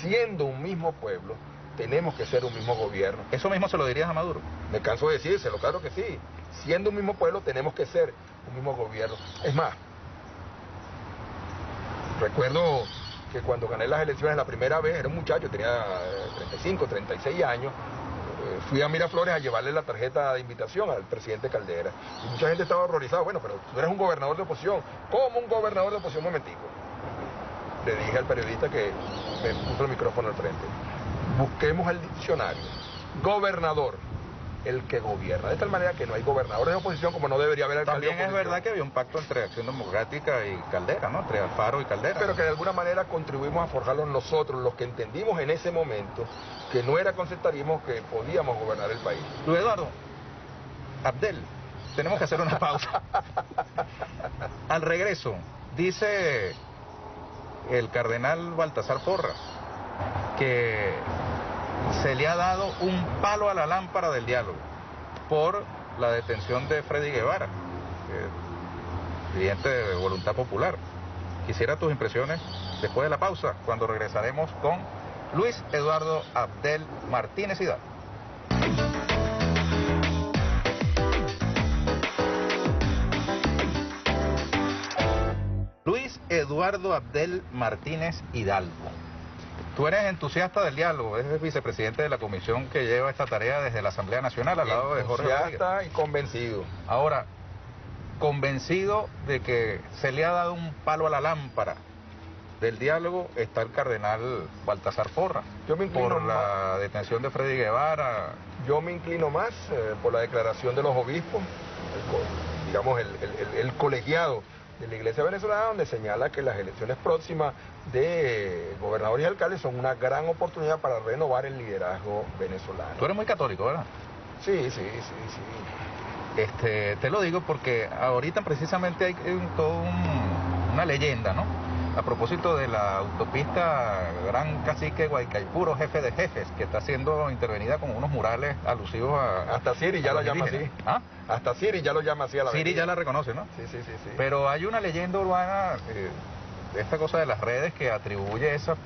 siendo un mismo pueblo, tenemos que ser un mismo gobierno. ¿Eso mismo se lo dirías a Maduro? Me canso de decírselo, claro que sí. Siendo un mismo pueblo, tenemos que ser un mismo gobierno. Es más, recuerdo que cuando gané las elecciones la primera vez, era un muchacho, tenía 35, eh, 36 años, eh, fui a Miraflores a llevarle la tarjeta de invitación al presidente Caldera. Y mucha gente estaba horrorizada, bueno, pero tú eres un gobernador de oposición. ¿Cómo un gobernador de oposición? Un momentico. Le dije al periodista que me puso el micrófono al frente. Busquemos el diccionario. Gobernador el que gobierna. De tal manera que no hay gobernadores de oposición como no debería haber También es verdad que había un pacto entre Acción Democrática y Caldera, ¿no? Entre Alfaro y Caldera. Pero que de alguna manera contribuimos a forjarlo nosotros, los que entendimos en ese momento que no era conceptarismo que podíamos gobernar el país. Luis Eduardo, Abdel, tenemos que hacer una pausa. Al regreso, dice el cardenal Baltasar Porras que se le ha dado un palo a la lámpara del diálogo por la detención de Freddy Guevara, cliente de Voluntad Popular. Quisiera tus impresiones después de la pausa, cuando regresaremos con Luis Eduardo Abdel Martínez Hidalgo. Luis Eduardo Abdel Martínez Hidalgo Tú eres entusiasta del diálogo, eres vicepresidente de la comisión que lleva esta tarea desde la Asamblea Nacional al lado de Jorge Entusiasta y convencido. Ahora, convencido de que se le ha dado un palo a la lámpara del diálogo está el cardenal Baltasar Porra. Yo me inclino por la detención de Freddy Guevara. Yo me inclino más eh, por la declaración de los obispos, digamos el colegiado de la Iglesia venezolana, donde señala que las elecciones próximas de gobernadores y alcaldes son una gran oportunidad para renovar el liderazgo venezolano. Tú eres muy católico, ¿verdad? Sí, sí, sí, sí. Este, te lo digo porque ahorita precisamente hay toda una leyenda, ¿no? A propósito de la autopista Gran Cacique Guaycaipuro, jefe de jefes, que está siendo intervenida con unos murales alusivos a... Hasta Siri ya lo llama así. ¿Ah? Hasta Siri ya lo llama así a la Siri ya la reconoce, ¿no? Sí, sí, sí, sí. Pero hay una leyenda urbana, eh, de esta cosa de las redes, que atribuye esa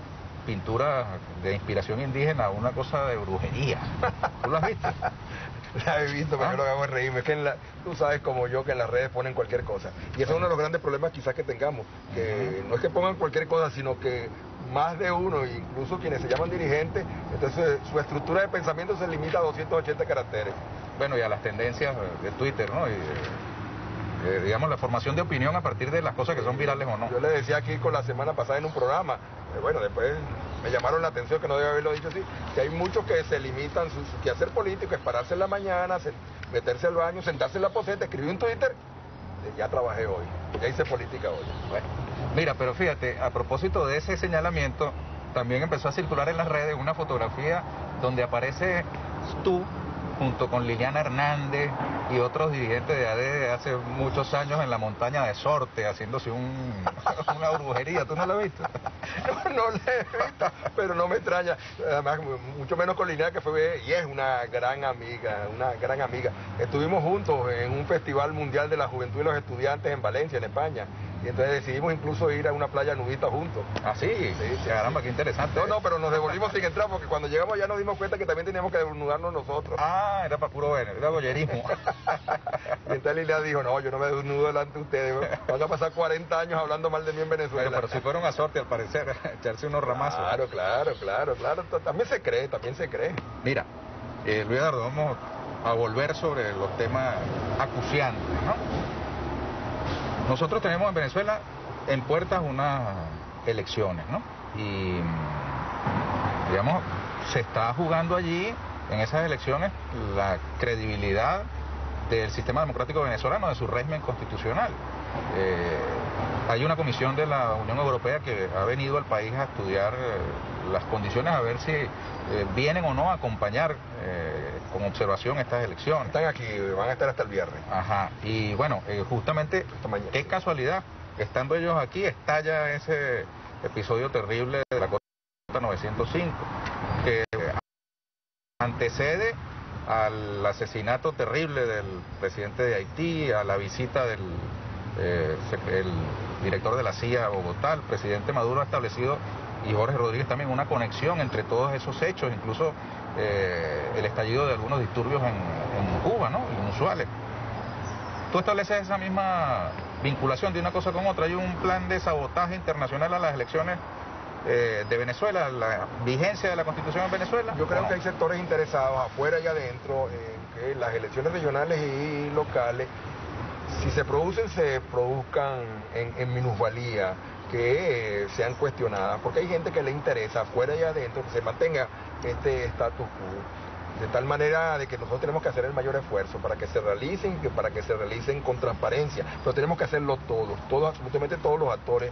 pintura de inspiración indígena a una cosa de brujería. ¿Tú lo has visto? La he visto, pero no lo hago reírme. Es que la, tú sabes como yo que en las redes ponen cualquier cosa. Y ese es uno de los grandes problemas quizás que tengamos. Que no es que pongan cualquier cosa, sino que más de uno, incluso quienes se llaman dirigentes, entonces su estructura de pensamiento se limita a 280 caracteres. Bueno, y a las tendencias de Twitter, ¿no? Y, eh, digamos, la formación de opinión a partir de las cosas que son virales o no. Yo le decía aquí con la semana pasada en un programa, eh, bueno, después me llamaron la atención que no debe haberlo dicho así, que hay muchos que se limitan su, su quehacer político, es pararse en la mañana, meterse al baño, sentarse en la poseta, escribir un Twitter, eh, ya trabajé hoy, ya hice política hoy. Bueno, mira, pero fíjate, a propósito de ese señalamiento, también empezó a circular en las redes una fotografía donde aparece tú junto con Liliana Hernández y otros dirigentes de AD hace muchos años en la montaña de Sorte, haciéndose un, una brujería. ¿Tú no lo has visto? No, no lo he visto, pero no me extraña. Además, mucho menos con Liliana, que fue y es una gran amiga, una gran amiga. Estuvimos juntos en un Festival Mundial de la Juventud y los Estudiantes en Valencia, en España. Y entonces decidimos incluso ir a una playa nudista juntos. ¿Ah, sí? Sí, caramba, qué interesante. No, no, pero nos devolvimos sin entrar porque cuando llegamos ya nos dimos cuenta que también teníamos que desnudarnos nosotros. Ah, era para puro ver, era boyerismo. y entonces Lilia dijo, no, yo no me desnudo delante de ustedes. Van a pasar 40 años hablando mal de mí en Venezuela. pero si fueron a sorte, al parecer, echarse unos ramazos. Claro, claro, claro, claro. También se cree, también se cree. Mira, eh, Luis Eduardo, vamos a volver sobre los temas acuciantes, ¿no? Nosotros tenemos en Venezuela en puertas unas elecciones, ¿no? Y, digamos, se está jugando allí, en esas elecciones, la credibilidad del sistema democrático venezolano, de su régimen constitucional. Eh, hay una comisión de la Unión Europea que ha venido al país a estudiar eh, las condiciones, a ver si eh, vienen o no a acompañar con observación estas elecciones. Están aquí, van a estar hasta el viernes. Ajá, y bueno, justamente, qué casualidad, estando ellos aquí, estalla ese episodio terrible de la Costa 905, que antecede al asesinato terrible del presidente de Haití, a la visita del eh, el director de la CIA Bogotá, el presidente Maduro ha establecido, y Jorge Rodríguez también, una conexión entre todos esos hechos, incluso eh, el estallido de algunos disturbios en, Cuba, ¿no? Inusuales. Tú estableces esa misma vinculación de una cosa con otra. Hay un plan de sabotaje internacional a las elecciones eh, de Venezuela, la vigencia de la Constitución en Venezuela? Yo creo que hay sectores interesados afuera y adentro en que las elecciones regionales y locales, si se producen, se produzcan en, minusvalía, que sean cuestionadas, porque hay gente que le interesa afuera y adentro que se mantenga este status quo. De tal manera de que nosotros tenemos que hacer el mayor esfuerzo para que se realicen, para que se realicen con transparencia, pero tenemos que hacerlo todos, todos, absolutamente todos los actores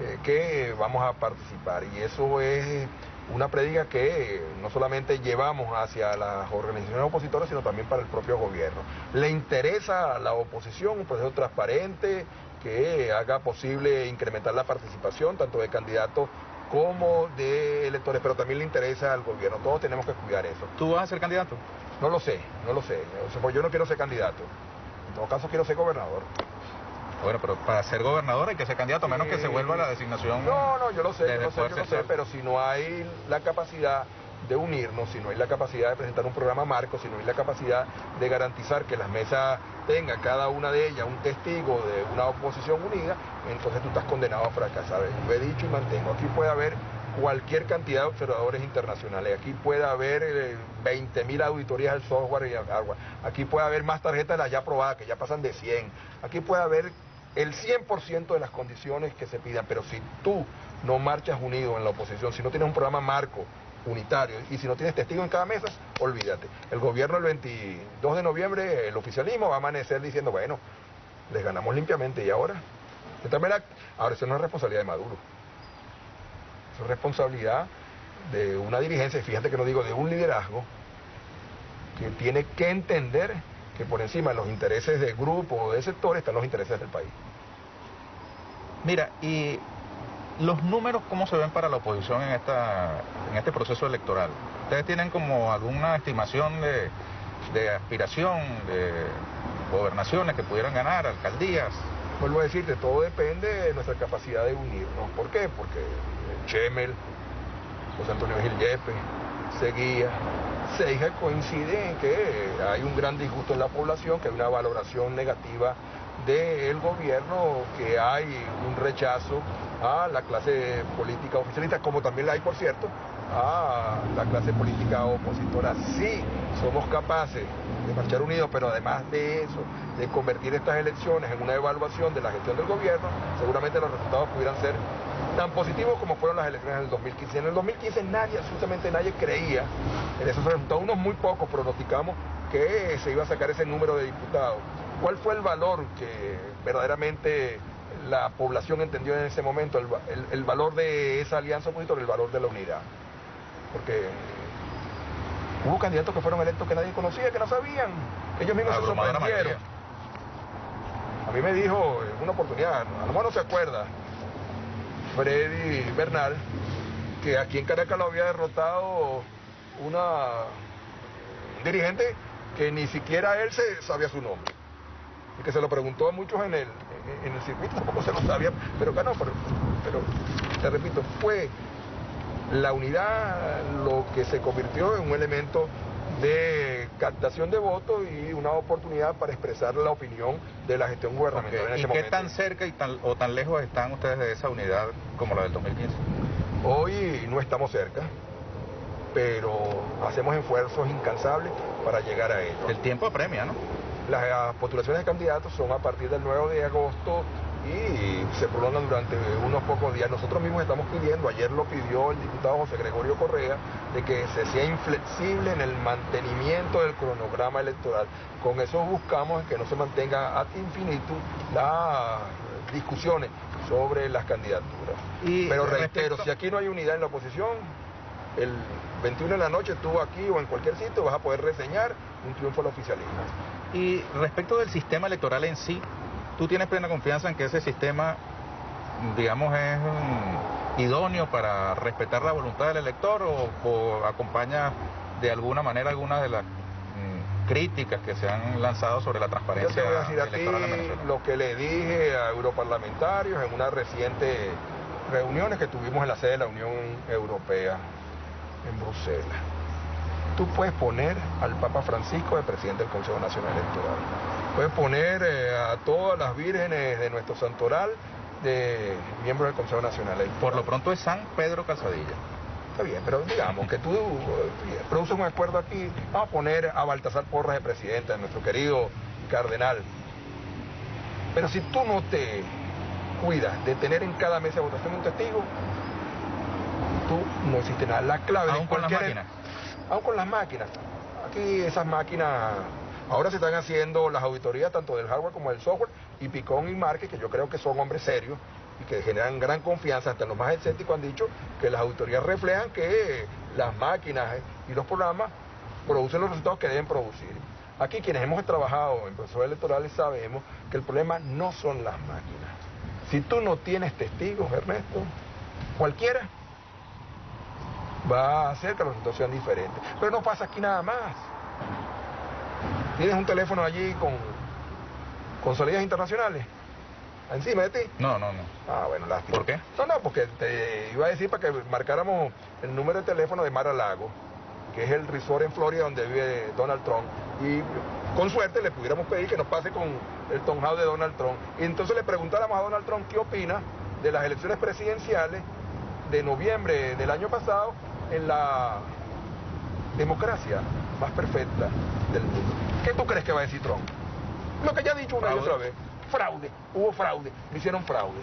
eh, que vamos a participar. Y eso es una predica que no solamente llevamos hacia las organizaciones opositoras, sino también para el propio gobierno. Le interesa a la oposición un proceso transparente que haga posible incrementar la participación tanto de candidatos como de electores, pero también le interesa al gobierno. Todos tenemos que cuidar eso. ¿Tú vas a ser candidato? No lo sé, no lo sé. Pues yo no quiero ser candidato. En todo caso quiero ser gobernador. Bueno, pero para ser gobernador hay que ser candidato, a menos que se vuelva la designación. No, no, yo lo sé, yo lo sé, yo lo sé, pero si no hay la capacidad de unirnos, si no hay la capacidad de presentar un programa marco, si no hay la capacidad de garantizar que las mesas tengan cada una de ellas un testigo de una oposición unida, entonces tú estás condenado a fracasar. Lo he dicho y mantengo. Aquí puede haber cualquier cantidad de observadores internacionales. Aquí puede haber 20.000 eh, auditorías del software y agua. Aquí puede haber más tarjetas de las ya aprobadas, que ya pasan de 100. Aquí puede haber el 100% de las condiciones que se pidan, pero si tú no marchas unido en la oposición, si no tienes un programa marco unitario y si no tienes testigos en cada mesa, olvídate. El gobierno el 22 de noviembre, el oficialismo va a amanecer diciendo, bueno, les ganamos limpiamente y ahora. ahora eso no es responsabilidad de Maduro, es responsabilidad de una dirigencia, y fíjate que no digo de un liderazgo, que tiene que entender que por encima de los intereses de grupo o de sector están los intereses del país. Mira, y los números, ¿cómo se ven para la oposición en, esta, en este proceso electoral? ¿Ustedes tienen como alguna estimación de, de aspiración, de gobernaciones que pudieran ganar, alcaldías? Vuelvo a decirte, todo depende de nuestra capacidad de unirnos. ¿Por qué? Porque Chemel, José Antonio Gil Yepe, Seguía, Seija coinciden en que hay un gran disgusto en la población, que hay una valoración negativa del gobierno, que hay un rechazo a la clase política oficialista, como también la hay, por cierto, a la clase política opositora. Sí, somos capaces de marchar unidos, pero además de eso, de convertir estas elecciones en una evaluación de la gestión del gobierno, seguramente los resultados pudieran ser tan positivos como fueron las elecciones del 2015. En el 2015 nadie, absolutamente nadie creía en esos resultados. Unos muy pocos pronosticamos que se iba a sacar ese número de diputados. ¿Cuál fue el valor que verdaderamente la población entendió en ese momento? El, valor de esa alianza opositora, el valor de la unidad. Porque hubo candidatos que fueron electos que nadie conocía, que no sabían. Ellos mismos se sorprendieron. A mí me dijo en una oportunidad, a lo mejor no se acuerda, Freddy Bernal, que aquí en Caracas lo había derrotado una, un dirigente que ni siquiera él se sabía su nombre. Y que se lo preguntó a muchos en el, en el circuito, tampoco se lo sabía, pero ganó. Pero, pero te repito, fue la unidad lo que se convirtió en un elemento de captación de votos y una oportunidad para expresar la opinión de la gestión gubernamental en ese ¿Y qué tan cerca y tan, o tan lejos están ustedes de esa unidad como la del 2015? Hoy no estamos cerca, pero hacemos esfuerzos incansables para llegar a ello. El tiempo apremia, ¿no? Las postulaciones de candidatos son a partir del 9 de agosto y se prolongan durante unos pocos días. Nosotros mismos estamos pidiendo, ayer lo pidió el diputado José Gregorio Correa, de que se sea inflexible en el mantenimiento del cronograma electoral. Con eso buscamos que no se mantenga ad infinitum las discusiones sobre las candidaturas. Pero reitero, si aquí no hay unidad en la oposición, el 21 de la noche tú aquí o en cualquier sitio vas a poder reseñar un triunfo del oficialismo. Y respecto del sistema electoral en sí, ¿Tú tienes plena confianza en que ese sistema, digamos, es mm, idóneo para respetar la voluntad del elector o, acompaña de alguna manera algunas de las mm, críticas que se han lanzado sobre la transparencia Yo te voy a decir a lo que le dije a europarlamentarios en una reciente reuniones que tuvimos en la sede de la Unión Europea en Bruselas. Tú puedes poner al Papa Francisco de presidente del Consejo Nacional Electoral Puedes poner eh, a todas las vírgenes de nuestro santoral de miembros del Consejo Nacional. Por lo pronto es San Pedro Casadilla. Está bien, pero digamos que tú eh, produces un acuerdo aquí, vamos a poner a Baltasar Porras de presidente, a nuestro querido cardenal. Pero si tú no te cuidas de tener en cada mesa de votación un testigo, tú no hiciste nada. La clave aún con las máquinas. Aún con las máquinas. Aquí esas máquinas Ahora se están haciendo las auditorías tanto del hardware como del software y Picón y Márquez, que yo creo que son hombres serios y que generan gran confianza, hasta los más escépticos han dicho que las auditorías reflejan que las máquinas y los programas producen los resultados que deben producir. Aquí quienes hemos trabajado en procesos electorales sabemos que el problema no son las máquinas. Si tú no tienes testigos, Ernesto, cualquiera va a hacer que resultados sean diferentes. Pero no pasa aquí nada más. ¿Tienes un teléfono allí con, con salidas internacionales? ¿Encima de ti? No, no, no. Ah, bueno, lástima. ¿Por qué? No, no, porque te iba a decir para que marcáramos el número de teléfono de Mar a Lago, que es el resort en Florida donde vive Donald Trump. Y con suerte le pudiéramos pedir que nos pase con el tonjado de Donald Trump. Y entonces le preguntáramos a Donald Trump qué opina de las elecciones presidenciales de noviembre del año pasado en la democracia más perfecta del mundo. ¿Qué tú crees que va a decir Trump? Lo que ya ha dicho una y otra vez. Fraude. Hubo fraude. Me hicieron fraude.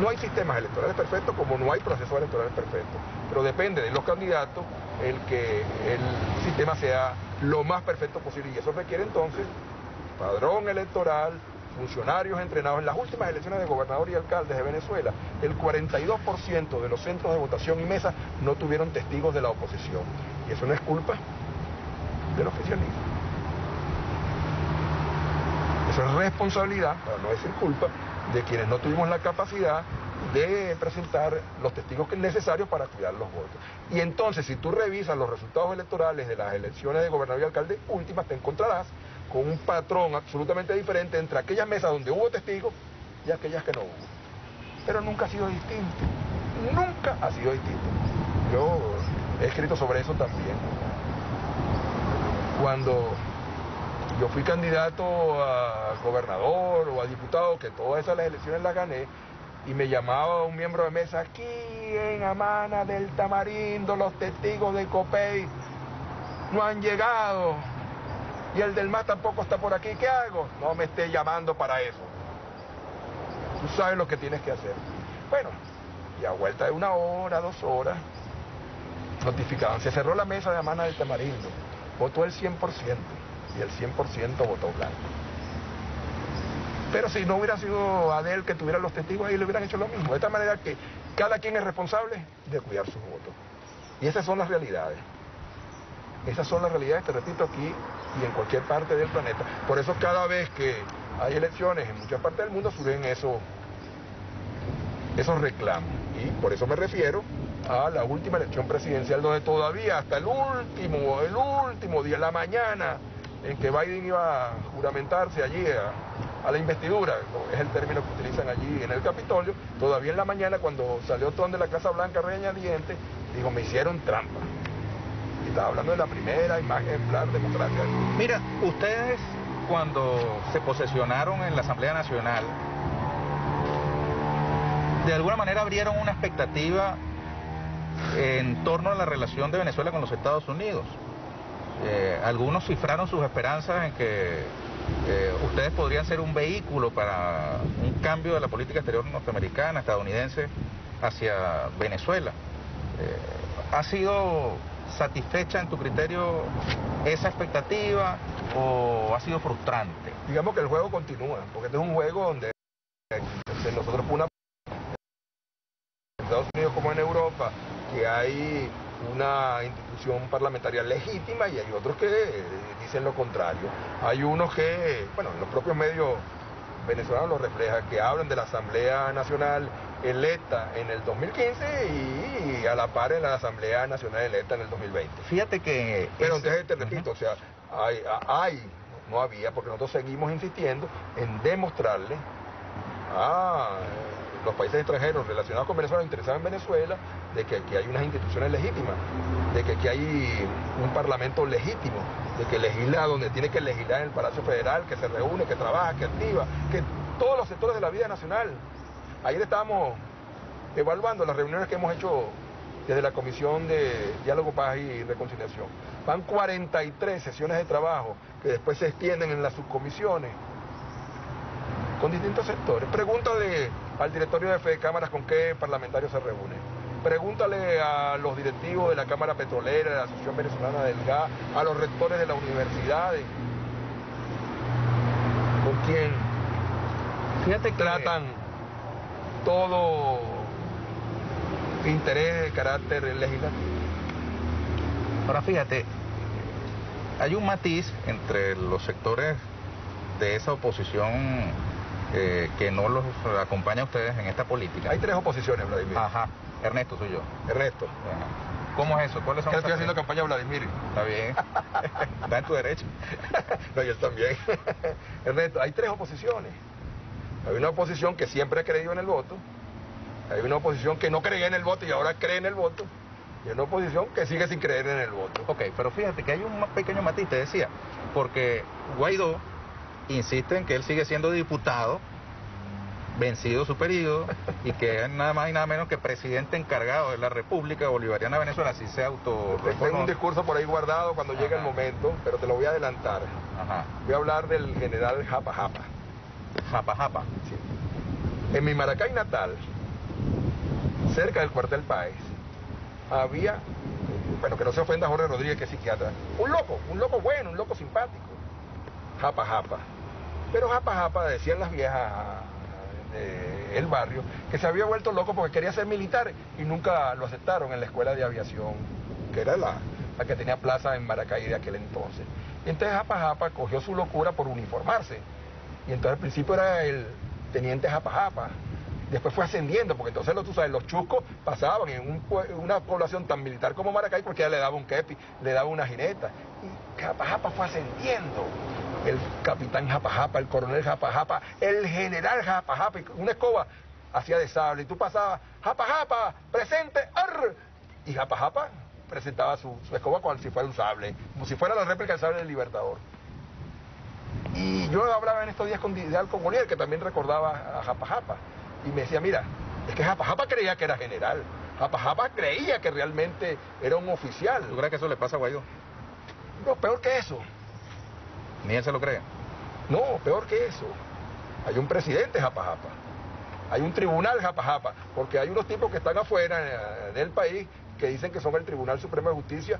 no hay sistemas electorales perfectos como no hay procesos electorales perfectos. Pero depende de los candidatos el que el sistema sea lo más perfecto posible. Y eso requiere entonces padrón electoral, funcionarios entrenados en las últimas elecciones de gobernador y alcaldes de Venezuela, el 42% de los centros de votación y mesas no tuvieron testigos de la oposición. Y eso no es culpa del oficialismo. Eso es responsabilidad, para no decir culpa, de quienes no tuvimos la capacidad de presentar los testigos necesarios para cuidar los votos. Y entonces, si tú revisas los resultados electorales de las elecciones de gobernador y alcalde últimas, te encontrarás con un patrón absolutamente diferente entre aquellas mesas donde hubo testigos y aquellas que no hubo. Pero nunca ha sido distinto, nunca ha sido distinto. Yo he escrito sobre eso también. Cuando yo fui candidato a gobernador o a diputado, que todas esas elecciones las gané, y me llamaba un miembro de mesa, aquí en Amana del Tamarindo, los testigos de Copey no han llegado, y el del MAS tampoco está por aquí, ¿qué hago? No me esté llamando para eso. Tú sabes lo que tienes que hacer. Bueno, y a vuelta de una hora, dos horas, notificaban, se cerró la mesa de Amana del Tamarindo, votó el 100% y el 100% votó blanco. Pero si no hubiera sido Adel que tuviera los testigos ahí, le hubieran hecho lo mismo. De esta manera que cada quien es responsable de cuidar sus votos. Y esas son las realidades. Esas son las realidades, te repito, aquí y en cualquier parte del planeta. Por eso cada vez que hay elecciones en muchas partes del mundo surgen esos, esos reclamos. Y por eso me refiero a la última elección presidencial, donde todavía hasta el último, el último día, la mañana, en que Biden iba a juramentarse allí a, la investidura, es el término que utilizan allí en el Capitolio, todavía en la mañana cuando salió Trump de la Casa Blanca reñadiente, dijo, me hicieron trampa. Estaba hablando de la primera imagen ejemplar democracia. Mira, ustedes cuando se posesionaron en la Asamblea Nacional, de alguna manera abrieron una expectativa en torno a la relación de Venezuela con los Estados Unidos. Eh, algunos cifraron sus esperanzas en que eh, ustedes podrían ser un vehículo para un cambio de la política exterior norteamericana, estadounidense, hacia Venezuela. Eh, ¿Ha sido satisfecha en tu criterio esa expectativa o ha sido frustrante? Digamos que el juego continúa, porque este es un juego donde nosotros una en Estados Unidos como en Europa, que hay una institución parlamentaria legítima y hay otros que dicen lo contrario. Hay unos que, bueno, los propios medios venezolanos lo reflejan, que hablan de la Asamblea Nacional electa en el 2015 y a la par en la Asamblea Nacional electa en el 2020. Fíjate que... Pero entonces te repito, o sea, hay, hay, no había, porque nosotros seguimos insistiendo en demostrarle a los países extranjeros relacionados con Venezuela, interesados en Venezuela, de que aquí hay unas instituciones legítimas, de que aquí hay un parlamento legítimo, de que legisla donde tiene que legislar en el Palacio Federal, que se reúne, que trabaja, que activa, que todos los sectores de la vida nacional. Ayer estábamos evaluando las reuniones que hemos hecho desde la Comisión de Diálogo, Paz y Reconciliación. Van 43 sesiones de trabajo que después se extienden en las subcomisiones con distintos sectores. Pregúntale al directorio de Fe Cámaras con qué parlamentarios se reúne. Pregúntale a los directivos de la Cámara Petrolera, de la Asociación Venezolana del Gas, a los rectores de las universidades. ¿Con quién? Fíjate que tratan todo interés de carácter legislativo. Ahora fíjate, hay un matiz entre los sectores de esa oposición eh, que no los acompaña a ustedes en esta política. Hay tres oposiciones, Vladimir. Ajá. Ernesto soy yo. Ernesto. ¿Cómo es eso? ¿Cuáles son? estoy haciendo campaña a Vladimir. Está bien. Está en tu derecho. no, yo también. Ernesto, hay tres oposiciones. Hay una oposición que siempre ha creído en el voto. Hay una oposición que no creía en el voto y ahora cree en el voto. Y hay una oposición que sigue sin creer en el voto. Ok, pero fíjate que hay un pequeño matiz, te decía. Porque Guaidó insiste en que él sigue siendo diputado, vencido su periodo, y que es nada más y nada menos que presidente encargado de la República Bolivariana de Venezuela, así se auto Tengo un discurso por ahí guardado cuando llegue el momento, pero te lo voy a adelantar. Voy a hablar del general Japa Japa. Japa Japa. Sí. En mi Maracay natal, cerca del cuartel País, había, bueno, que no se ofenda Jorge Rodríguez, que es psiquiatra, un loco, un loco bueno, un loco simpático. Japa Japa. Pero Japa Japa, decían las viejas del barrio, que se había vuelto loco porque quería ser militar y nunca lo aceptaron en la escuela de aviación, que era la, la que tenía plaza en Maracay de aquel entonces. Y entonces Japa Japa cogió su locura por uniformarse. Y entonces al principio era el teniente japa japa. Después fue ascendiendo, porque entonces tú sabes, los chuscos pasaban en una población tan militar como Maracay, porque ya le daba un kepi, le daba una jineta. Y japa japa fue ascendiendo. El capitán japa japa, el coronel japa japa, el general japa japa, una escoba hacía de sable. Y tú pasabas, japa japa, presente, arr. Y japa japa presentaba su, escoba como si fuera un sable, como si fuera la réplica del sable del Libertador. Y yo hablaba en estos días con Hidalgo Molier, que también recordaba a Japa Japa, y me decía, mira, es que Japa Japa creía que era general, Japa Japa creía que realmente era un oficial. ¿Tú crees que eso le pasa a Guaidó? No, peor que eso. ¿Ni él se lo cree? No, peor que eso. Hay un presidente Japa Japa, hay un tribunal Japa Japa, porque hay unos tipos que están afuera en el país que dicen que son el Tribunal Supremo de Justicia.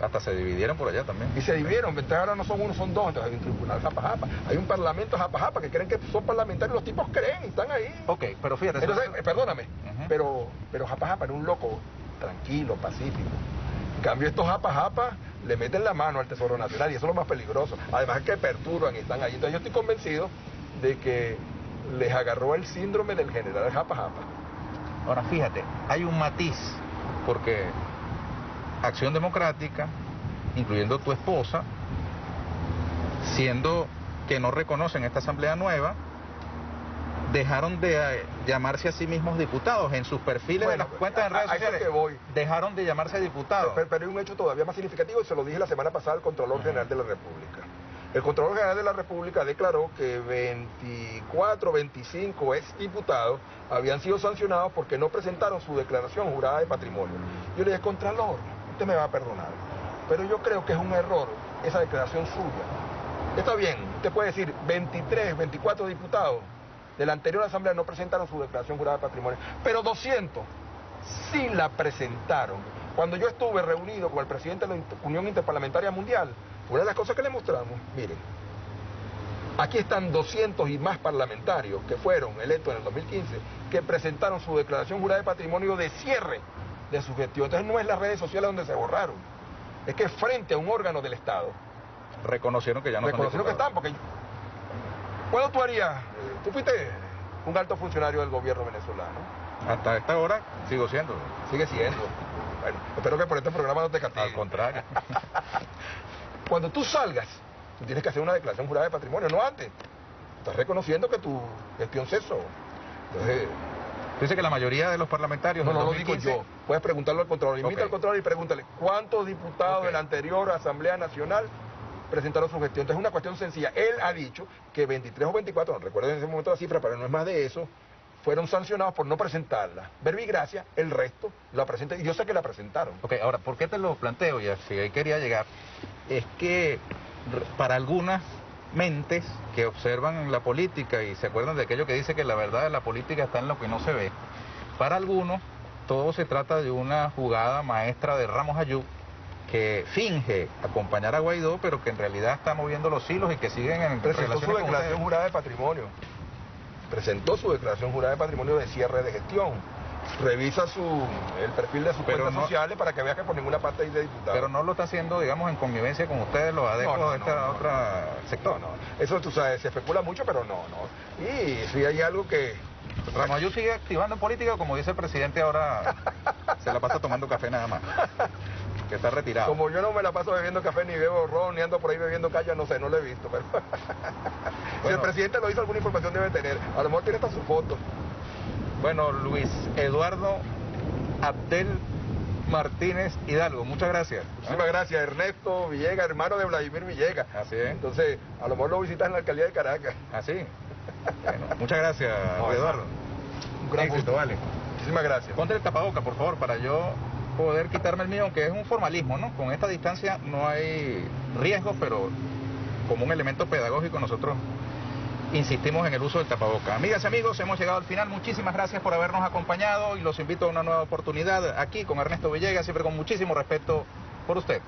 Hasta se dividieron por allá también. Y se dividieron, entonces ahora no son uno, son dos, entonces hay un tribunal japa japa, hay un parlamento japa japa que creen que son parlamentarios, los tipos creen y están ahí. Ok, pero fíjate. Entonces, eh, perdóname, pero, pero japa japa era un loco tranquilo, pacífico. En cambio, estos japa japa le meten la mano al Tesoro Nacional y eso es lo más peligroso. Además que perturban y están ahí. Entonces yo estoy convencido de que les agarró el síndrome del general japa japa. Ahora fíjate, hay un matiz porque Acción Democrática, incluyendo tu esposa, siendo que no reconocen esta asamblea nueva, dejaron de eh, llamarse a sí mismos diputados en sus perfiles de las cuentas de redes sociales. Que voy. Dejaron de llamarse diputados. Pero, pero, hay un hecho todavía más significativo y se lo dije la semana pasada al Contralor General de la República. El Contralor General de la República declaró que 24, 25 exdiputados habían sido sancionados porque no presentaron su declaración jurada de patrimonio. Yo le dije, Contralor, usted me va a perdonar, pero yo creo que es un error esa declaración suya. Está bien, usted puede decir 23, 24 diputados de la anterior asamblea no presentaron su declaración jurada de patrimonio, pero 200 sí la presentaron. Cuando yo estuve reunido con el presidente de la Unión Interparlamentaria Mundial, una de las cosas que le mostramos, miren, aquí están 200 y más parlamentarios que fueron electos en el 2015, que presentaron su declaración jurada de patrimonio de cierre de su gestión. Entonces no es las redes sociales donde se borraron, es que frente a un órgano del Estado. Reconocieron que ya no Reconocieron que están, porque... ¿Cuándo tú harías? Tú fuiste un alto funcionario del gobierno venezolano. Hasta esta hora sigo siendo. Sigue siendo. Bueno, espero que por este programa no te castiguen. Al contrario. Cuando tú salgas, tú tienes que hacer una declaración jurada de patrimonio, no antes. Estás reconociendo que tu gestión cesó. Entonces, Dice que la mayoría de los parlamentarios. No, no lo digo yo. Puedes preguntarlo al control. Invita al control y pregúntale cuántos diputados de la anterior Asamblea Nacional presentaron su gestión. Entonces es una cuestión sencilla. Él ha dicho que 23 o 24, no recuerdo en ese momento la cifra, pero no es más de eso, fueron sancionados por no presentarla. Verbigracia, el resto la presenta y yo sé que la presentaron. Ok, ahora, ¿por qué te lo planteo? Ya, si ahí quería llegar es que para algunas mentes que observan la política y se acuerdan de aquello que dice que la verdad de la política está en lo que no se ve, para algunos todo se trata de una jugada maestra de Ramos Ayú que finge acompañar a Guaidó, pero que en realidad está moviendo los hilos y que siguen en Presentó su declaración jurada de patrimonio. Presentó su declaración jurada de patrimonio de cierre de gestión revisa su el perfil de sus cuentas sociales para que vea que por ninguna parte hay de diputado. Pero no lo está haciendo, digamos, en convivencia con ustedes, los adeptos de este otro sector. No, Eso tú sabes, se especula mucho, pero no, no. Y si hay algo que... Ramayú sigue activando en política, como dice el presidente ahora, se la pasa tomando café nada más. Que está retirado. Como yo no me la paso bebiendo café ni bebo ron, ni ando por ahí bebiendo calla, no sé, no lo he visto. Pero... si el presidente lo hizo, alguna información debe tener. A lo mejor tiene hasta su foto. Bueno, Luis Eduardo Abdel Martínez Hidalgo, muchas gracias. Muchísimas gracias, Ernesto Villegas, hermano de Vladimir Villegas. Así es. Entonces, a lo mejor lo visitas en la alcaldía de Caracas. Así. bueno, muchas gracias, Eduardo. Un gran éxito, vale. Muchísimas gracias. Ponte el tapaboca, por favor, para yo poder quitarme el mío, aunque es un formalismo, ¿no? Con esta distancia no hay riesgo, pero como un elemento pedagógico nosotros insistimos en el uso del tapaboca. Amigas y amigos, hemos llegado al final. Muchísimas gracias por habernos acompañado y los invito a una nueva oportunidad aquí con Ernesto Villegas, siempre con muchísimo respeto por usted.